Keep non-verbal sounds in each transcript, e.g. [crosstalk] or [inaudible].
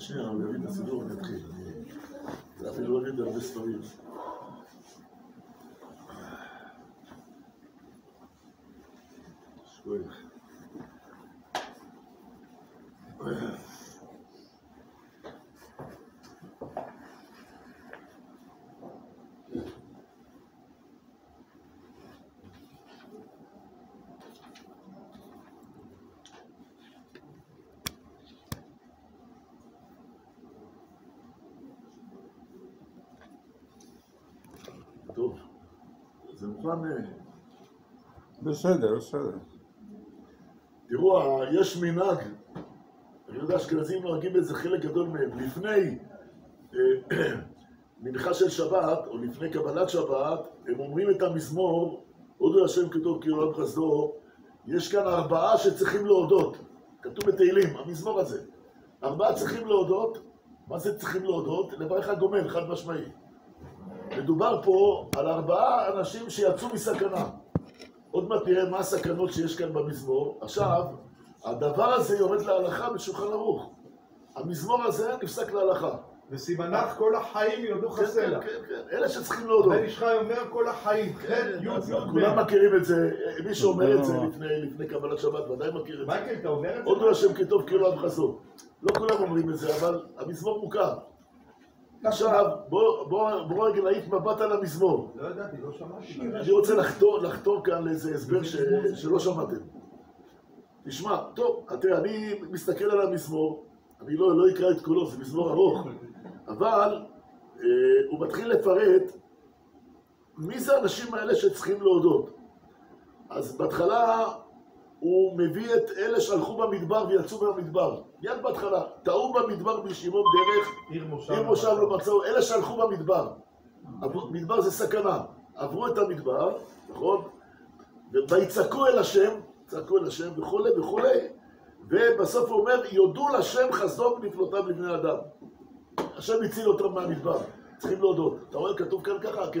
שנייה, הוא יביא את הסידור ונתחיל. אני אפילו לא יודע הרבה ספרים. שכוייך. טוב, זה מוכן... אה, בסדר, בסדר. תראו, יש מנהג, אני יודע שאשכנזים נוהגים בזה חלק גדול מהם, לפני אה, [clears throat] מנחה של שבת, או לפני קבלת שבת, הם אומרים את המזמור, הודו השם כתוב כי עולם חסדו, יש כאן ארבעה שצריכים להודות, כתוב בתהילים, המזמור הזה. ארבעה צריכים להודות, מה זה צריכים להודות? לברך הגומל, חד משמעי. מדובר פה על ארבעה אנשים שיצאו מסכנה. עוד מעט נראה מה הסכנות שיש כאן במזמור. עכשיו, הדבר הזה יורד להלכה בשולחן ערוך. המזמור הזה נפסק להלכה. וסימנך כל החיים יודו כן, חסלה. כן, כן, כן, אלה שצריכים להודות. הבן איש חי אומר כל החיים, ח' כן, י' י' כולם. מכירים את זה, מי שאומר את זה לא. לפני- קבלת שבת ודאי מכיר את זה. מייקל, אתה אומר את זה? הודו השם כטוב כאילו עד חסות. לא כולם אומרים את זה, אבל המזמור מוכר. עכשיו, בוא- רגע נעיף מבט על המזמור. לא ידעתי, לא שמעתי. אני רוצה לחתור, כאן לאיזה הסבר ש, שלא שמעתם. תשמע, טוב, תראה, אני מסתכל על המזמור, אני לא, לא אקרא את כולו, זה מזמור ארוך, אבל אה, הוא מתחיל לפרט מי זה האנשים האלה שצריכים להודות. אז בהתחלה הוא מביא את אלה שהלכו במדבר ויצאו מהמדבר. מיד בהתחלה, טעו במדבר בישימום דרך עיר מושב. לא מצאו, אלה שהלכו במדבר. מדבר זה סכנה. עברו את המדבר, נכון? ויצעקו אל השם, צעקו אל השם וכולי וכולי, ובסוף הוא אומר, יודו לשם חסדו ונפלותיו לבני אדם. השם הציל אותם מהמדבר, צריכים להודות. אתה רואה, כתוב כאן ככה? כן.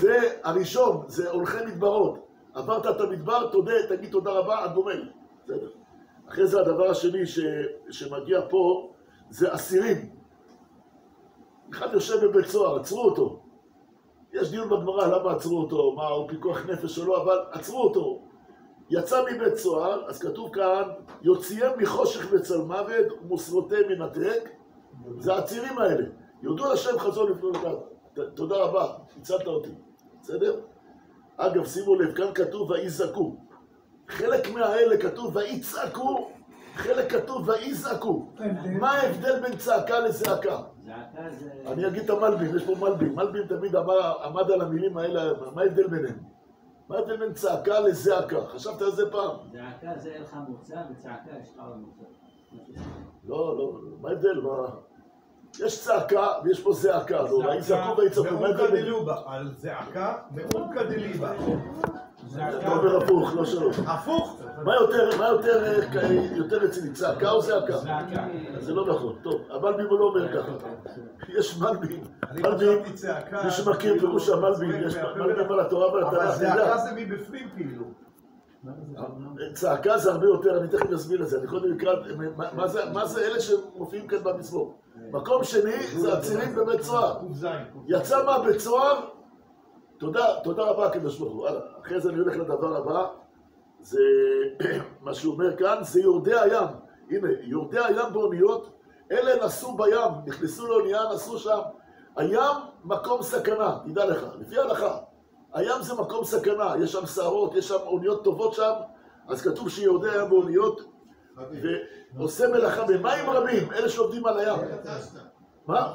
זה הראשון, זה הולכי מדברות. עברת את המדבר, תודה, תגיד תודה רבה, הגומל. בסדר. אחרי זה הדבר השני ש, שמגיע פה, זה אסירים. אחד יושב בבית סוהר, עצרו אותו. יש דיון בגמרא למה עצרו אותו, מה הוא פיקוח נפש או לא, אבל עצרו אותו. יצא מבית סוהר, אז כתוב כאן, יוציאם מחושך וצל מוות ומוסרותיהם מנתק, זה העצירים האלה. יודו לשם חזון לפנות תודה רבה, הצלת אותי. בסדר? אגב, שימו לב, כאן כתוב ויזעקו. חלק מהאלה כתוב ויצעקו, חלק כתוב ויזעקו. מה ההבדל בין צעקה לזעקה? זעקה זה... אני אגיד את המלבים, יש פה מלבים. מלבים תמיד אמר, עמד על המילים האלה, מה ההבדל ביניהם? מה ההבדל בין צעקה לזעקה? חשבת על זה פעם? זעקה זה אין לך מוצא, וצעקה יש לך מוצא. לא, לא, מה ההבדל? מה... יש צעקה ויש פה זעקה, לא, ויזעקו ויצעקו, ביניהם? דלובה, על זעקה, מעומקא דליבה. אתה אומר הפוך, לא שלוש. הפוך. מה יותר, מה יותר, אה, יותר רציני, צעקה או זעקה? זעקה. זה לא נכון, טוב, המלבים הוא לא אומר ככה. יש מלבים, מלבים. מי שמכיר פירוש המלבים, יש מלבים על התורה ועל אבל התנ"ך, יודע. זעקה זה מבפנים כאילו. צעקה זה הרבה יותר, אני תכף אסביר את זה, אני קודם אקרא, מה- זה- אלה שמופיעים כאן במזמור? מקום שני זה עצירים בבית סוהר. ק"ז. יצא מהבית סוהר, תודה, תודה רבה הקדוש ברוך הוא. אחרי זה אני הולך לדבר הבא, זה [clears throat] מה שהוא אומר כאן, זה יורדי הים. הנה, יורדי הים באוניות, אלה נסעו בים, נכנסו לאונייה, נסעו שם. הים מקום סכנה, תדע לך, לפי ההלכה. הים זה מקום סכנה, יש שם סערות, יש שם אוניות טובות שם, אז כתוב שיורדי הים באוניות, ועושה מלאכה במים רבים, אלה שעובדים על הים. מה?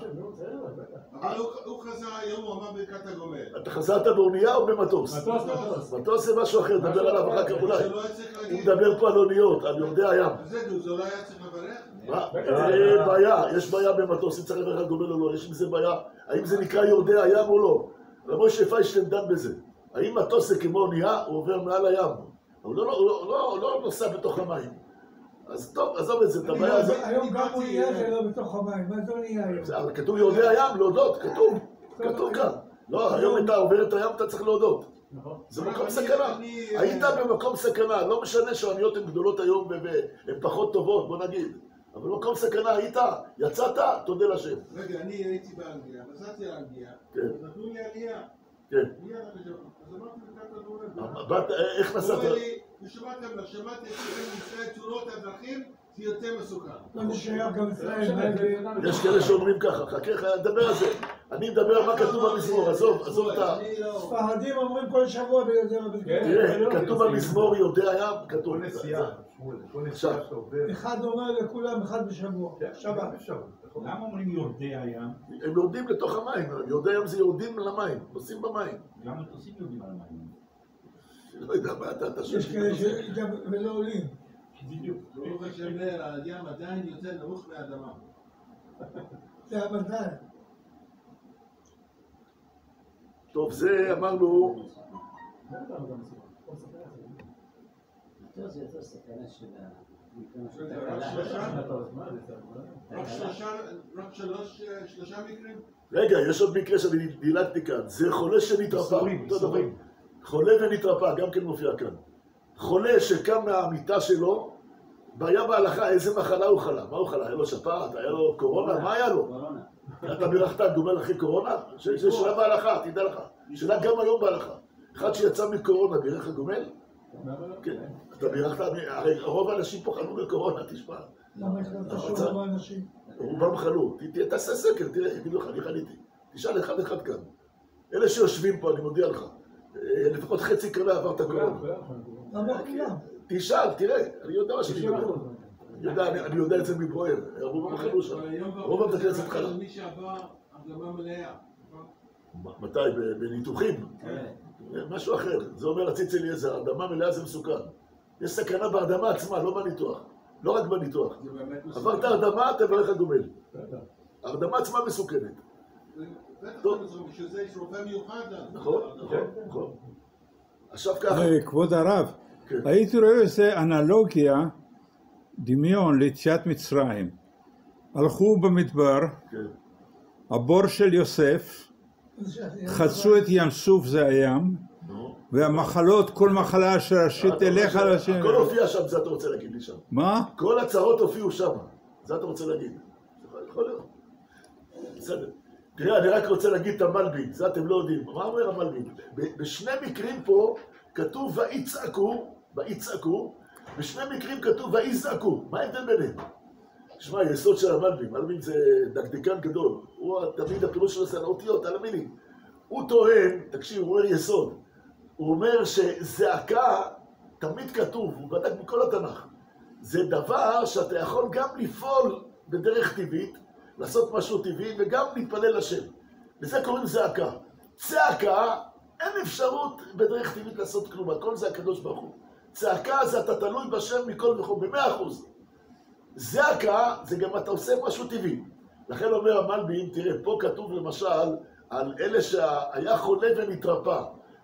הוא- חזר היום, הוא אמר ברכת הגומל. אתה חזרת באונייה או במטוס? מטוס, מטוס. מטוס זה משהו אחר, דבר עליו אחר כך אולי. לא הוא. מדבר פה על אוניות, על יורדי הים. זה לא היה צריך לברך? בעיה, יש בעיה במטוס, אם צריך לברך גומל או לא, יש עם זה בעיה. האם זה נקרא יורדי הים או לא? רב משה פיינשטיין דן בזה. האם מטוס זה כמו אונייה, הוא עובר מעל הים? הוא לא- לא- לא- לא לא נוסע בתוך המים. אז טוב, עזוב את זה, את הבעיה הזאת. היום גם אונייה זה לא בתוך המים, מה זה אונייה היום? כתוב יורדי הים, להודות, כתוב, כתוב כאן. לא, היום אתה עובר את הים, אתה צריך להודות. נכון. זה מקום סכנה. היית במקום סכנה, לא משנה שהאוניות הן גדולות היום והן פחות טובות, בוא נגיד. אבל במקום סכנה היית, יצאת, תודה לשם. רגע, אני הייתי באנגליה, נסעתי לאנגליה, כן. נתנו לי עלייה. כן. אז אמרתי לקראת הדובר. באת- איך הוא נסעת? אומר לי, שמעתי אצלכם ישראל תאונות הדרכים, זה יותר מסוכן. מה ההבדל? יש כאלה שאומרים ככה, חכה, נדבר על זה. אני מדבר על מה כתוב במזמור, עזוב, עזוב את ה... לא... ספרדים אומרים כל שבוע. כנסת. תראה, כתוב במזמור יודע ים, כתוב... כל נסיעה, עובר. אחד אומר לכולם, אחד בשבוע. כן, שבת. אפשר. למה אומרים יורדי הים? הם יורדים לתוך המים, יודע ים זה יורדים למים, נוסעים במים. גם מטוסים יורדים על המים. לא יודע מה אתה, אתה יש כאלה שגם ולא עולים. בדיוק. ברוך השם, מאיר, הים עדיין יותר נמוך מהאדמה. זה המזל. טוב, זה אמרנו, יותר זה יותר סכנה של ה... רק שלושה? רק שלושה, מקרים? רגע, יש עוד מקרה שאני דילגתי כאן, זה חולה שנתרפא. חולה ונתרפא, גם כן מופיע כאן. חולה שקם מהמיטה שלו, והיה בהלכה איזה מחלה הוא חלה. מה הוא חלה? היה לו שפעת? היה לו קורונה? מה היה לו? קורונה. אתה בירכת על גומל אחרי קורונה? ש- זה שאלה בהלכה, תדע לך. שאלה גם היום בהלכה. אחד שיצא מקורונה בירך על גומל? כן. אתה בירכת, הרי רוב האנשים פה חלו בקורונה, תשמע. למה מצב. שרוב האנשים? רובם חלו. תעשה סקר, תראה, יגידו לך, אני חליתי. תשאל אחד אחד כאן. אלה שיושבים פה, אני מודיע לך, אה, לפחות חצי קלה עברת קורונה. למה כולם? תשאל, תראה, אני יודע מה שאני מדבר. אני יודע, אני- אני יודע את זה מבוער. רובם חלו שם. רוב בתי הכנסת חלה. מי שעבר הרדמה מלאה. נכון? מתי? בניתוחים? כן. משהו אחר. זה אומר הציץ אליעזר, הרדמה מלאה זה מסוכן. יש סכנה בהרדמה עצמה, לא בניתוח. לא רק בניתוח. עברת הרדמה, תברך על גומל. ההרדמה עצמה מסוכנת. בטח טוב. זה מסוכן, בשביל זה יש רופא מיוחד. נכון? זה. נכון, נכון. עכשיו ככה, אה, כבוד הרב, כן. הייתי רואה איזה אנלוגיה, דמיון ליציאת מצרים. הלכו במדבר, כן. הבור של יוסף, חצו את ים סוף זה הים. והמחלות, כל מחלה אשר אליך אומר להשם. הכל הופיע שם, זה אתה רוצה להגיד לי שם. מה? כל הצרות הופיעו שם, זה אתה רוצה להגיד. בסדר. תראה, אני רק רוצה להגיד את המלבין, זה אתם לא יודעים. מה אומר המלבין? בשני מקרים פה כתוב ויצעקו, ויצעקו, בשני מקרים כתוב ויזעקו. מה ההבדל ביניהם? שמע, יסוד של המלבין, מלבין זה דקדקן גדול. הוא תמיד הפירוש שלו זה על האותיות, על המילים. הוא טוען, תקשיב, הוא אומר יסוד. הוא אומר שזעקה, תמיד כתוב, הוא בדק מכל התנ"ך. זה דבר שאתה יכול גם לפעול בדרך טבעית, לעשות משהו טבעי, וגם להתפלל לשם. לזה קוראים זעקה. צעקה, אין אפשרות בדרך טבעית לעשות כלום, הכל זה הקדוש ברוך הוא. צעקה זה אתה תלוי בשם מכל וכל, במאה אחוז. זעקה זה גם אתה עושה משהו טבעי. לכן אומר המלבין, תראה, פה כתוב למשל על אלה שהיה חולה ונתרפא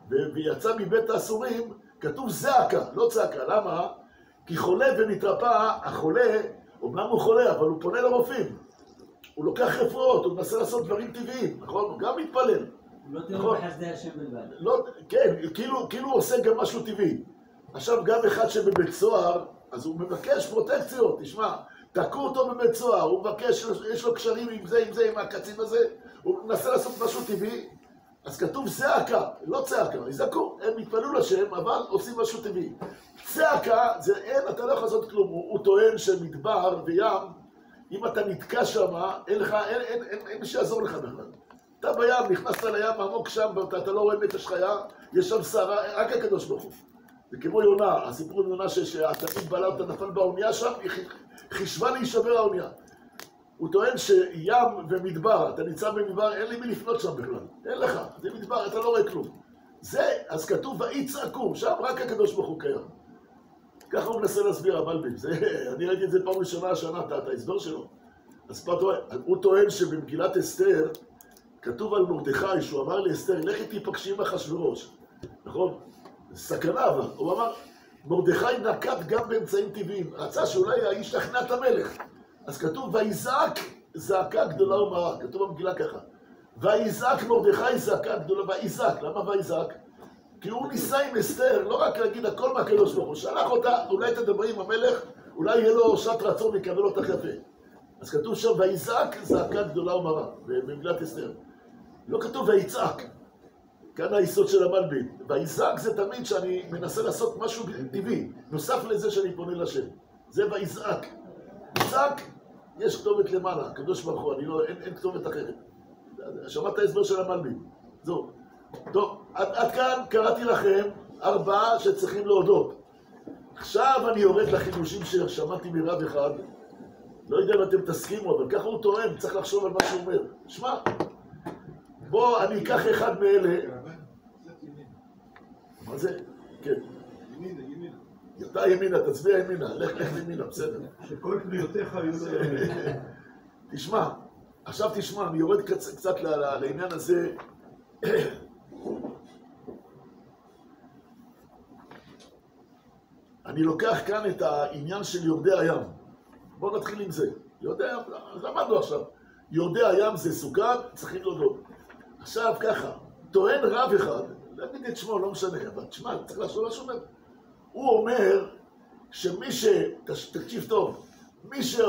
ויצא מבית האסורים, כתוב זעקה, לא צעקה. למה? כי חולה ונתרפא, החולה, אומנם הוא חולה, אבל הוא פונה לרופאים. הוא לוקח רפואות, הוא מנסה לעשות דברים טבעיים, נכון? הוא גם מתפלל. לא נכון. בחסדי השם בלבד. לא, כן, כאילו, כאילו הוא עושה גם משהו טבעי. עכשיו, גם אחד שבבית סוהר, אז הוא מבקש פרוטקציות, תשמע, תקעו אותו בבית סוהר, הוא מבקש, יש לו קשרים עם זה, עם זה, עם הקצין הזה, הוא מנסה לעשות משהו טבעי, אז כתוב זעקה, לא צעקה, יזעקו, הם יתפללו לשם, אבל עושים משהו טבעי. צעקה, זה אין, אתה לא יכול לעשות כלום, הוא, הוא טוען שמדבר וים, אם אתה נתקע שם, אין לך, אין, אין, אין, אין מי שיעזור לך בכלל. אתה בים, נכנסת לים עמוק שם, ואתה אתה לא רואה נפש חיה, יש שם סערה, רק הקדוש ברוך הוא. זה כמו יונה, הסיפור עם יונה ש- שהתלמיד בלע אותה, נפל באונייה שם, היא חישבה להישבר האונייה. הוא טוען שים ומדבר, אתה נמצא במדבר, אין לי מי לפנות שם בכלל. אין לך, זה מדבר, אתה לא רואה כלום. זה, אז כתוב ויצעקו, שם רק הקדוש ברוך הוא קיים. ככה הוא מנסה להסביר המלבים. זה, [laughs] אני ראיתי את זה פעם ראשונה השנה, את את ההסבר שלו. אז פה טוען, הוא טוען שבמגילת אסתר, כתוב על מרדכי, שהוא אמר לאסתר, לכי תיפגשי עם אחשוורוש. נכון? סכנה אבל. הוא אמר, מרדכי נקט גם באמצעים טבעיים. רצה שאולי האיש ישכנע את המלך. אז כתוב, ויזעק זעקה גדולה ומרה. כתוב במגילה ככה. ויזעק מרדכי זעקה גדולה, ויזעק. למה ויזעק? כי הוא ניסה עם אסתר, לא רק להגיד הכל מהקדוש ברוך הוא, שלח אותה, אולי תדברי עם המלך, אולי יהיה לו שעת רצון ויקבל אותך יפה. אז כתוב שם, ויזעק זעקה גדולה ומרה, במגילת אסתר. לא כתוב ויצעק. כאן היסוד של המלבין. ויזעק זה תמיד שאני מנסה לעשות משהו טבעי, נוסף לזה שאני פונה לשם. זה ויזעק. יצעק, יש כתובת למעלה, הקדוש ברוך הוא, אני לא, אין, אין כתובת אחרת. שמעת הסבר של המלבין. זהו. טוב, עד, עד כאן קראתי לכם ארבעה שצריכים להודות. עכשיו אני יורד לחידושים ששמעתי מרב אחד. לא יודע אם אתם תסכימו, אבל ככה הוא טוען, צריך לחשוב על מה שהוא אומר. שמע, בוא, אני אקח אחד מאלה. ימינה. מה זה? כן. אתה ימינה, תצביע ימינה, לך לך ימינה, בסדר. שכל קריאותיך היו ל... תשמע, עכשיו תשמע, אני יורד קצ- קצת לעניין הזה. אני לוקח כאן את העניין של יורדי הים. בואו נתחיל עם זה. יורדי הים, למדנו עכשיו. יורדי הים זה סוכר, צריכים להודות. עכשיו ככה, טוען רב אחד, לא אגיד את שמו, לא משנה, אבל תשמע, צריך לחשוב מה שהוא אומר. הוא אומר שמי ש... תקשיב טוב, מי ש...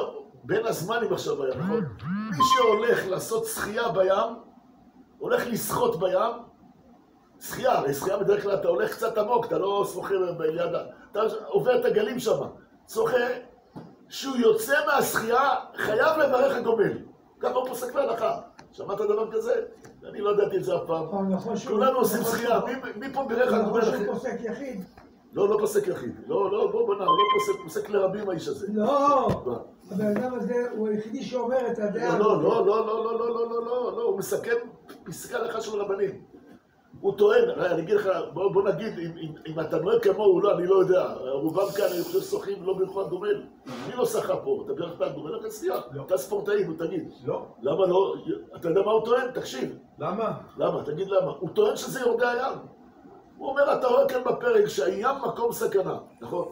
בין הזמנים עכשיו בים, נכון? מי שהולך לעשות שחייה בים, הולך לשחות בים, שחייה, הרי שחייה בדרך כלל אתה הולך קצת עמוק, אתה לא שוחה ביד ה... אתה עובר את הגלים שם, שוחה, שהוא יוצא מהשחייה, חייב לברך הגומל. ככה הוא פוסק להלכה. שמעת דבר כזה? אני לא ידעתי את זה אף פעם. נכון שהוא... כולנו עושים נכון שחייה, מי- פה בירך נכון הגומל? אחי? שהוא פוסק יחיד. לא, לא פוסק יחיד. לא, לא, בוא, בוא נע, הוא לא פוסק, פוסק לרבים האיש הזה. לא! הבן אדם הזה הוא היחידי שאומר את הדעה. לא, לא, לא, לא, לא, לא, לא, לא, לא, לא, הוא מסכם פסקי הלכה של רבנים. הוא טוען, אני אגיד לך, בוא, בוא נגיד, אם, אם, אם אתה נוהג כמוהו, לא, אני לא יודע. רובם כאן, אני חושב, שוחים לא בירכו הגומל. מי לא שחה פה? אתה הגומל? לא כנסייה. לא. אתה ספורטאי, נו תגיד. לא. למה לא? אתה יודע מה הוא טוען? תקשיב. למה? למה? תגיד למה. הוא טוען שזה יורדי הים. הוא אומר, אתה רואה כאן בפרק שהים מקום סכנה, נכון?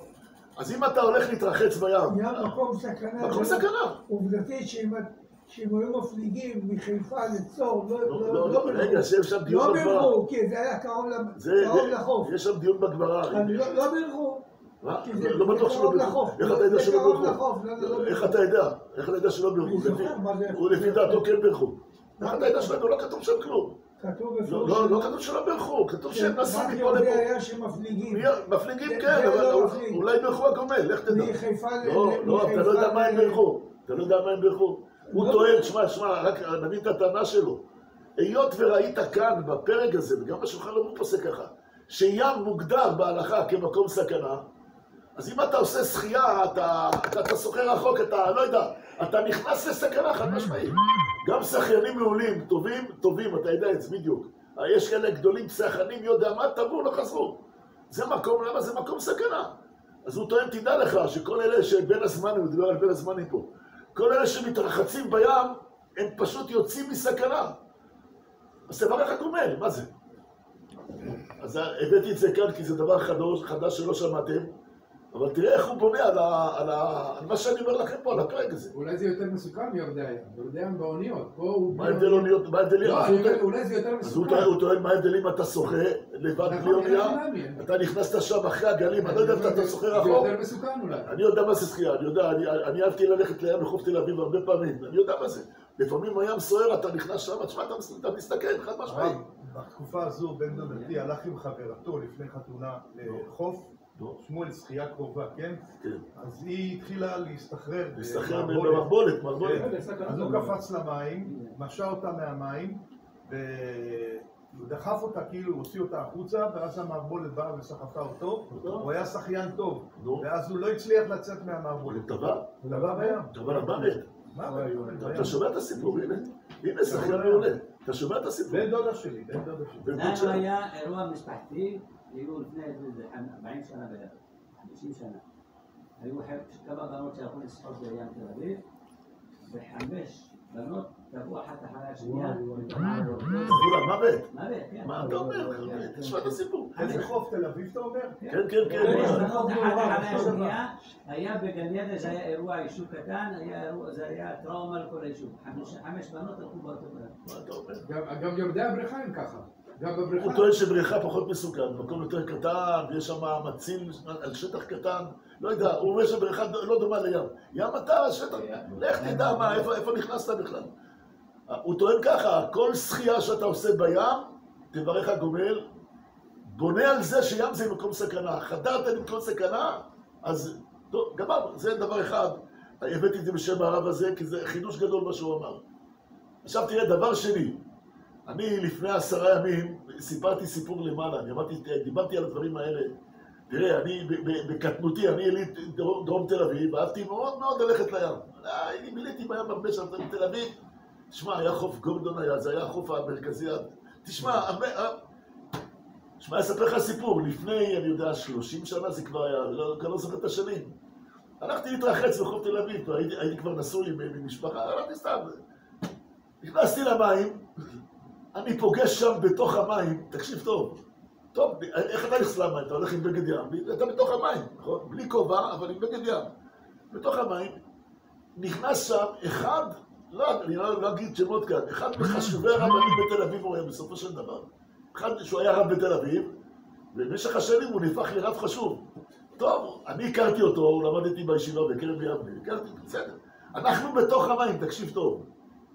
אז אם אתה הולך להתרחץ בים... היה מקום סכנה. מקום סכנה. עובדתית שאם היו מפליגים מחיפה לצור, לא לא, לא, לא, בירכו. רגע, שיש שם דיון לא בגמרא. בירכו, כי זה היה קרוב לחוף. יש שם דיון בגמרא. לא לא בירכו. לא בטוח שלא בירכו. איך אתה יודע שלא בירכו? לא, לא, לא איך. אתה יודע? איך אתה יודע שלא בירכו? הוא לפי דעתו כן בירכו. איך אתה יודע שלא לא כתוב שם כלום? כתוב לא, בפירוש לא, לא. כתוב שלא בירכו, כתוב שהם נסעו רק מפה לפה. היה שמפליגים. מפליגים כן, אבל לא אולי- בירכו הגומל, לך תדע. מחיפה ל... לא, לא, אתה לא יודע מה הם בירכו. אתה לא יודע מה הם בירכו. הוא. טוען, שמע, שמע, רק נבין את הטענה שלו. היות וראית כאן, בפרק הזה, וגם בשולחן ערוך פוסק ככה, שים מוגדר בהלכה כמקום סכנה, אז אם אתה עושה שחייה, אתה, שוחה רחוק, אתה לא יודע, אתה נכנס לסכנה חד משמעית. גם שחיינים מעולים, טובים, טובים, אתה יודע את זה בדיוק. יש כאלה גדולים, מי יודע מה, טבעו, לא חזרו. זה מקום, למה זה מקום סכנה? אז הוא טוען, תדע לך, שכל אלה שבין הזמנים, הוא דיבר על בין הזמנים פה, כל אלה שמתרחצים בים, הם פשוט יוצאים מסכנה. אז תברך הגומל, מה זה? אז הבאתי את זה כאן כי זה דבר חדש, חדש שלא שמעתם, אבל תראה איך הוא בונה על, ה, על, ה, על מה שאני אומר לכם פה, על הפרק הזה. אולי זה יותר מסוכן מיורדי הים. יורדי הים באוניות. פה הוא... מה ההבדל אוניות, מה ההבדלים? לא, אז אולי זה יותר אז הוא מסוכן. טוען- הוא טוען מה ההבדל אם אתה שוחה לבד בלי נכון, אונייה, אין חינמי. אתה נכנסת שם אחרי הגלים, אני לא יודע אם אתה שוחה זה רחוק, יותר מסוכן אולי. אני יודע מה זה שחייה, אני יודע, אני, אני אהבתי ללכת לים לחוף תל אביב הרבה פעמים, אני יודע מה זה. לפעמים הים סוער, אתה נכנס שם, תשמע, אתה, מס- אתה מסתכל, חד משמעית. בתקופה הזו בן דודתי הלך עם חברתו לפני חתונה לחוף. שמואל שחייה קרובה, כן? כן. אז היא התחילה להסתחרר. להסתחרר במערבולת. מערבולת. כן. אז הוא קפץ למים, משה אותה מהמים, והוא דחף אותה, כאילו, הוא הוציא אותה החוצה, ואז המערבולת באה וסחפה אותו. הוא היה שחיין טוב. ואז הוא לא הצליח לצאת הוא מהמערבולת. טבע, הוא טבע בים. טבע למוות. מה אתה? שומע את הסיפור, הנה, הנה שחקן מעולה. אתה שומע את הסיפור. בן דודה שלי, בן דודה שלי. לנו שלו. היה אירוע משפחתי, يقول في نهايه الامتحان 40 سنه بلغ 50 سنه أيوة كما قالوا تكون 16 أيام تدريب بحمش بنات تبوا حتى حالات ما بيت ما بيت מה אתה אומר? תשמע את הסיפור. איזה חוף תל אביב אתה אומר? כן, כן, כן. היה בגן ידע, זה היה אירוע יישוב קטן, זה היה טראומה לכל היישוב. חמש בנות הלכו באותו בן. מה אתה אומר? גם יורדי הבריכה הם ככה. גם הוא בבריכה. טוען שבריכה פחות מסוכן, מקום יותר קטן, ויש שם מציל על שטח קטן, לא יודע, הוא אומר שבריכה לא דומה לים. ים אתה, שטח, לך תדע מה, איפה, איפה נכנסת בכלל. הוא טוען ככה, כל שחייה שאתה עושה בים, תברך הגומל, בונה על זה שים זה מקום סכנה. חדרת למקום סכנה, אז טוב, גמרנו, זה דבר אחד. הבאתי את זה בשם הרב הזה, כי זה חידוש גדול מה שהוא אמר. עכשיו תראה, דבר שני, אני לפני עשרה ימים סיפרתי סיפור למעלה, אני אמרתי, דיברתי על הדברים האלה. תראה, אני בקטנותי, אני יליד דרום, דרום תל אביב, אהבתי מאוד מאוד ללכת לים. אני ביליתי בים הרבה שנים בתל אביב. תשמע, היה חוף גורדון היה, זה היה החוף המרכזי. תשמע, הרבה... אה, תשמע, אני אספר לך סיפור. לפני, אני יודע, 30 שנה זה כבר היה, לא, כבר לא זוכר את השנים. הלכתי להתרחץ בחוף תל אביב, כבר הייתי, הייתי כבר נשוי עם משפחה, הלכתי סתם. נכנסתי למים, אני פוגש שם בתוך המים, תקשיב טוב, טוב, איך אתה נכנס למים? אתה הולך עם בגד ים, אתה בתוך המים, נכון? בלי כובע, אבל עם בגד ים. בתוך המים, נכנס שם אחד, לא, אני לא, לא אגיד שמות כאן, אחד מחשובי הרבנים בתל אביב הוא היה בסופו של דבר. אחד שהוא היה רב בתל אביב, ובמשך השנים הוא נהפך לרב חשוב. טוב, אני הכרתי אותו, הוא למד איתי בישיבה בקרב יבנה, הכרתי, בסדר. אנחנו בתוך המים, תקשיב טוב.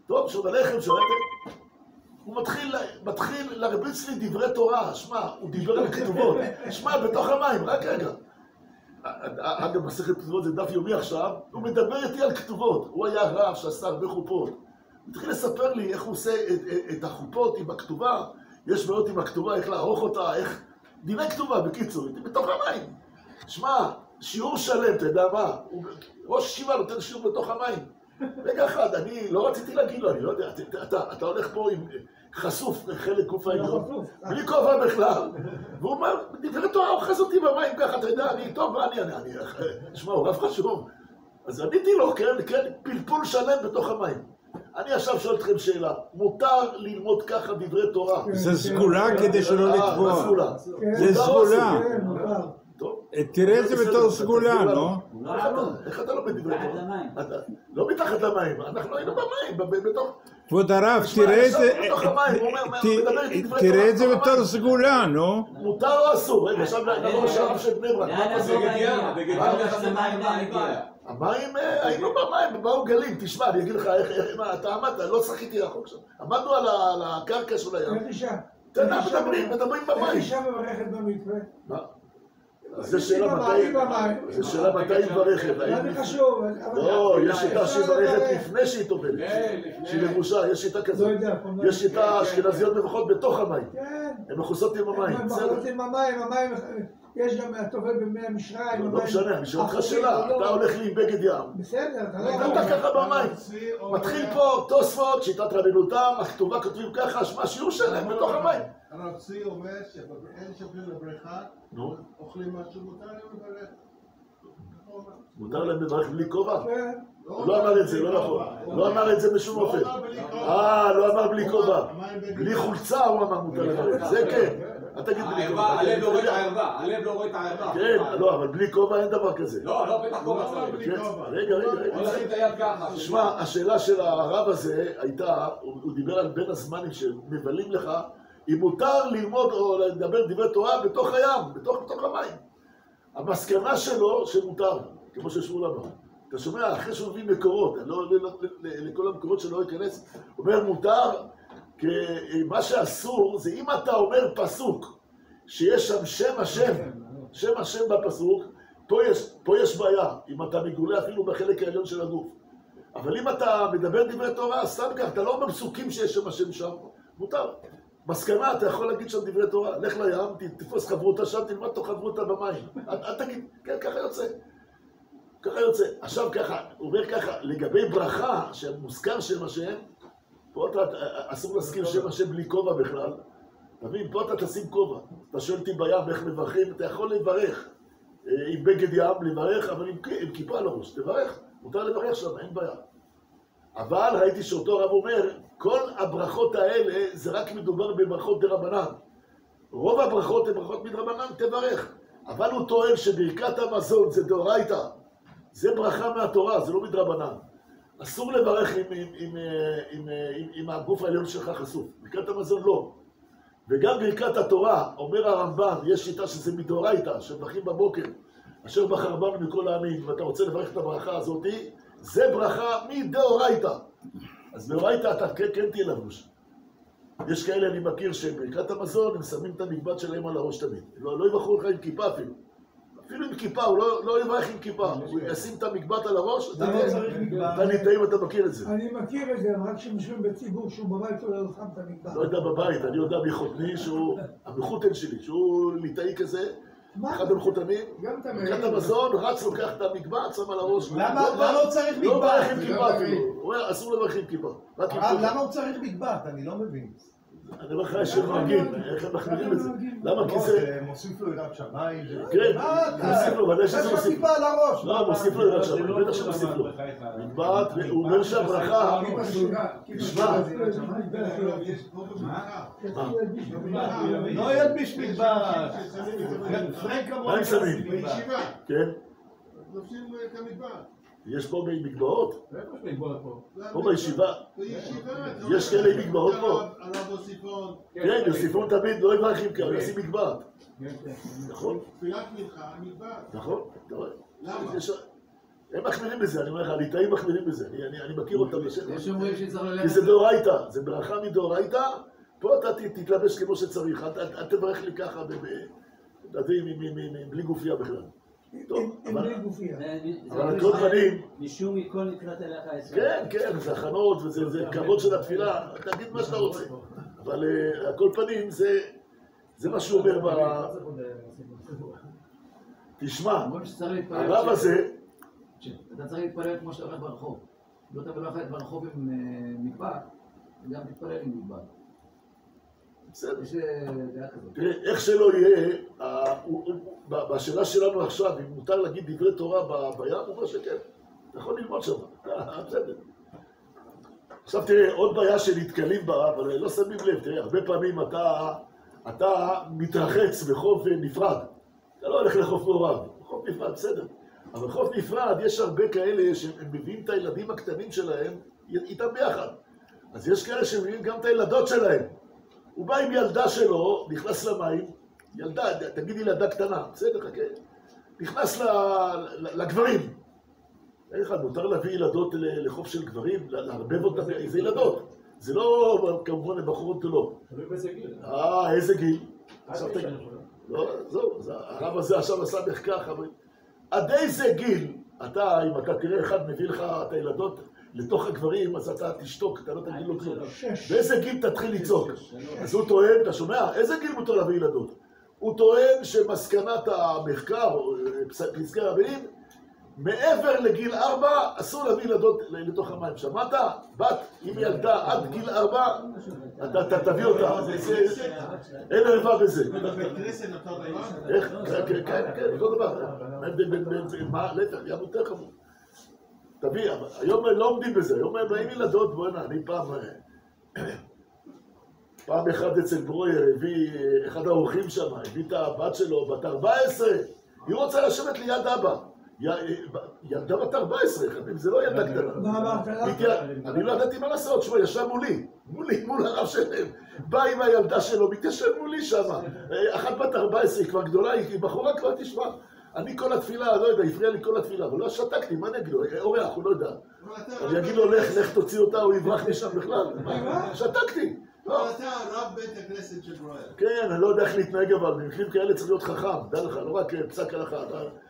טוב, שוד הלחם, הלחם. הוא מתחיל, מתחיל להרביץ לי דברי תורה, שמע, הוא דיבר על כתובות. שמע, בתוך המים, רק רגע. אגב, מסכת כתובות זה דף יומי עכשיו, הוא מדבר איתי על כתובות. הוא היה רב שעשה הרבה חופות. הוא התחיל לספר לי איך הוא עושה את, את, את החופות עם הכתובה, יש בעיות עם הכתובה, איך לערוך אותה, איך... דיני כתובה, בקיצור, הייתי בתוך המים. שמע, שיעור שלם, אתה יודע מה? הוא- ראש ישיבה נותן שיעור בתוך המים. רגע אחד, אני לא רציתי להגיד לו, אני לא יודע, אתה, הולך פה עם חשוף חלק גוף העליון, חשוף. בלי כובע בכלל, והוא אומר, דברי תורה אוחז אותי במים ככה, אתה יודע, אני טוב, מה אני, אני, אני, שמע, הוא רב חשוב. אז עניתי לו, כן, כן, פלפול שלם בתוך המים. אני עכשיו שואל אתכם שאלה, מותר ללמוד ככה דברי תורה? זה סגולה כדי שלא אה, לטבוע. כן. זה סגולה. טוב. תראה את זה בתור סגולה, לנו. לא? הוא לא איך אתה- יכול. איך אתה לומד דברי מתחת תורה? לא מתחת למים, אנחנו היינו במים, בתוך... כבוד הרב, תראה את זה, בתור. סגולה, נו. מותר או אסור? רגע, עכשיו נעבור לשער של בני ברק. המים נגיע? המים, אה, היינו במים, באו גלים, תשמע, אני אגיד לך, איך, איך, מה, אתה עמדת, לא שחיתי רחוק שם. עמדנו על הקרקע של הים. איך איך אישה מדברים, מדברים איך במים. אישה מברכת במקווה? זו שאלה מתי. זו שאלה מתי היא האם- זה חשוב? לא, יש שיטה שהיא לברך. לפני שהיא טובלת. לפני. שהיא לבושה, יש שיטה לא כזאת. מה- יש שיטה אשכנזיות מברכות בתוך המים. כן. הן מכוסות עם המים, בסדר. בחוץ עם המים, המים, יש גם הטובל במי עם לא. משנה, אני שואל אותך שאלה, לא- אתה הולך לי עם בגד ים. בסדר, אתה אתה לא... ככה במים. מתחיל פה תוספות, שיטת רבנו תם, הכתובה כותבים ככה, שמע, שיעור שלם בתוך המים. הנוצרי אומר שאין שופכים לבריכה, אוכלים משהו, מותר להם לברך. מותר להם לברך בלי כובע? כן. הוא לא אמר את זה, לא נכון. לא אמר את זה בשום לא אופן. אה, לא אמר בלי כובע. בלי. חולצה הוא אמר מותר לברך, זה כן. אל תגיד בלי כובע. הלב לא רואה את הערווה, הלב לא רואה את הערווה. כן, לא, אבל בלי כובע אין דבר כזה. לא, לא, בטח כובע לא אמר צריך. בלי כן, כובע. רגע, רגע, רגע. תשמע, השאלה של הרב הזה הייתה, הוא דיבר על בין הזמנים שמבלים לך, אם מותר ללמוד או לדבר דברי תורה בתוך הים, בתוך, המים. המסקנה שלו שמותר, כמו ששמואל אמר. אתה שומע, אחרי שהוא מביא מקורות, אני לא עולה לכל המקורות שלא הוא אומר מותר, מה שאסור זה אם אתה אומר פסוק, שיש שם שם השם, שם השם בפסוק, פה יש, פה יש בעיה, אם אתה מגולה אפילו בחלק העליון של הגוף. אבל אם אתה מדבר דברי תורה, סתם כך, אתה לא אומר פסוקים שיש שם השם שם, מותר. מסקנה, אתה יכול להגיד שם דברי תורה, לך לים, תתפוס חברותה שם, תלמד אותו חברותה במים. אל תגיד, כן, ככה יוצא. ככה יוצא. עכשיו ככה, הוא אומר ככה, לגבי ברכה, שמוזכר שם השם, פה אתה, אסור להזכיר שם השם בלי כובע בכלל. אתה מבין? פה אתה תשים כובע. אתה שואל אותי בים איך מברכים, אתה יכול לברך. אה, עם בגד ים, לברך, אבל עם, עם כיפה על הראש, תברך. מותר לברך שם, אין בעיה. אבל ראיתי שאותו רב אומר, כל הברכות האלה זה רק מדובר בברכות דרבנן. רוב הברכות הן ברכות מדרבנן, תברך. אבל הוא טוען שברכת המזון זה דאורייתא. זה ברכה מהתורה, זה לא מדרבנן. אסור לברך עם, עם, עם, עם, עם, עם הגוף העליון שלך חשוף. ברכת המזון לא. וגם ברכת התורה, אומר הרמב"ם, יש שיטה שזה מדאורייתא, שמברכים בבוקר, אשר בחר בנו מכל העמים, ואתה רוצה לברך את הברכה הזאתי, זה ברכה מדאורייתא. אז דאורייתא אתה כן, כן תהיה לבוש. יש כאלה אני מכיר שברכת המזון, הם שמים את המקבט שלהם על הראש תמיד. לא, לא יברכו לך עם כיפה אפילו. אפילו עם כיפה, הוא לא, לא יברך עם כיפה, הוא ישים את המקבט על הראש, אתה למה צריך מקבט? אתה מכיר את זה. אני מכיר את זה, רק כשמשווים בציבור שהוא בבית הוא לא שם את המקדש. לא יודע בבית, אני יודע מחותני שהוא, המחותן שלי, שהוא ליטאי כזה? אחד המחותנים, לקראת המזון, רץ, לוקח את המקבט, שם על הראש. למה לא צריך לא מברך מקבט? עם זה כיפה לא אפילו. הוא אומר, אסור לברך עם כיפה. למה הוא צריך מקבט? אני לא מבין. אני אומר לך, יש מנהגים, איך הם מחמירים את זה? למה? כי לא, זה... מוסיף לו יראת שמיים. כן? מוסיף לו, ודאי שזה מוסיף. הראש. לא, מוסיף לו יראת שמיים, לא בטח שמוסיף לו. והוא אומר שהברכה... תשמע. בברכה. לא ילביש מקבט. פרנק מה הם שמים? בישיבה. כן, לובשים את המטבח. יש פה מקבעות, איפה יש מקבעות פה? פה בישיבה. יש כאלה עם מקבעות פה. הרב אוסיפון. כן, יוסיפון תמיד לא יברך עם כאלה, ישים מקבט. נכון, תפילת מנחה, מטבח. נכון, אתה רואה. למה? הם מחמירים בזה, אני אומר לך, הליטאים מחמירים בזה, אני- אני אני מכיר אותם בשטח. יש אומרים שצריך ללכת... כי זה דאורייתא, זה ברכה מדאורייתא, פה אתה ת- תתלבש כמו שצריך, אל- תברך לי ככה, ב- ב- אתה יודע, בלי גופייה בכלל. אבל- על כל פנים, משום מכל נקראת אליך ישראל. כן, כן, זה הכנות וזה זה כבוד של התפילה, תגיד מה שאתה רוצה. אבל אה, על כל פנים, זה זה מה שהוא אומר ב... תשמע. הרב הזה, אתה צריך להתפלל כמו שאתה הולך ברחוב. לא תבוא לך ברחוב עם אה, מגבעת, גם תתפלל עם מגבעת. בסדר. יש אה, דעה כזאת. תראה, איך שלא יהיה, בשאלה שלנו עכשיו, אם מותר להגיד דברי תורה בים, הוא אומר שכן. אתה יכול ללמוד שם, אה, בסדר. עכשיו תראה, עוד בעיה שנתקלים בה, אבל לא שמים לב, תראה, הרבה פעמים אתה, אתה מתרחץ בחוף אה, נפרד. אתה לא הולך לחוף מעורב, חוף נפרד, בסדר. אבל חוף נפרד, יש הרבה כאלה שהם מביאים את הילדים הקטנים שלהם איתם ביחד. אז יש כאלה שמביאים גם את הילדות שלהם. הוא בא עם ילדה שלו, נכנס למים, ילדה, תגידי ילדה קטנה, בסדר, חכה. נכנס ל, ל, לגברים. אין לך, מותר להביא ילדות לחוף של גברים, לערבב אותם, זה ילדות. זה לא כמובן לבחורות גדולות. תלוי באיזה גיל. אה, איזה גיל? עכשיו תגיד. לא, זהו, הרב הזה עכשיו עשה מחקר, חברים. עד איזה גיל אתה, אם אתה תראה אחד מביא לך את הילדות לתוך הגברים, אז אתה תשתוק, אתה לא תגיד לו כלום. שש. באיזה גיל תתחיל לצעוק? אז הוא טוען, אתה שומע? איזה גיל מותר להביא ילדות? הוא טוען שמסקנת המחקר, אה, פס- פסקי רבים, מעבר לגיל ארבע, אסור להביא ילדות לתוך המים. שמעת? בת, אם ילדה עד גיל ארבע, אתה תביא אותה. אין ערווה בזה. איך? כן, כן, כן, כן, אותו דבר. מה ההבדל בין-? להפך, ים יותר חמור. תביא, היום לא עומדים בזה, היום הם באים ילדות, בוא'נה, אני פעם... אה, [clears throat] פעם אחד אצל ברויר הביא, אה, אחד האורחים שם, הביא את הבת שלו, בת 14, היא רוצה לשבת ליד אבא. אה, ילדה בת 14, חברים, זה לא ילדה קטנה. מה אמרת לה? התיה- אני לא ידעתי מה לעשות, שמע, ישב מולי, מולי, מול הרב שלהם. בא עם הילדה שלו, מתיישב מולי שם. אחת בת 14, היא כבר גדולה, היא בחורה כבר, תשמע. אני כל התפילה, לא יודע, הפריע לי כל התפילה, אבל לא שתקתי, מה אני אגיד לו? אורח, הוא לא יודע. אבל אני אגיד לו, לך, לך תוציא אותה, הוא יברח משם בכלל. שתקתי. לא. אבל אתה רב בית הכנסת של ברואל. כן, אני לא יודע איך להתנהג אבל, במקרים כאלה צריך להיות חכם, דע לך, לא רק אה, פסק הלכה,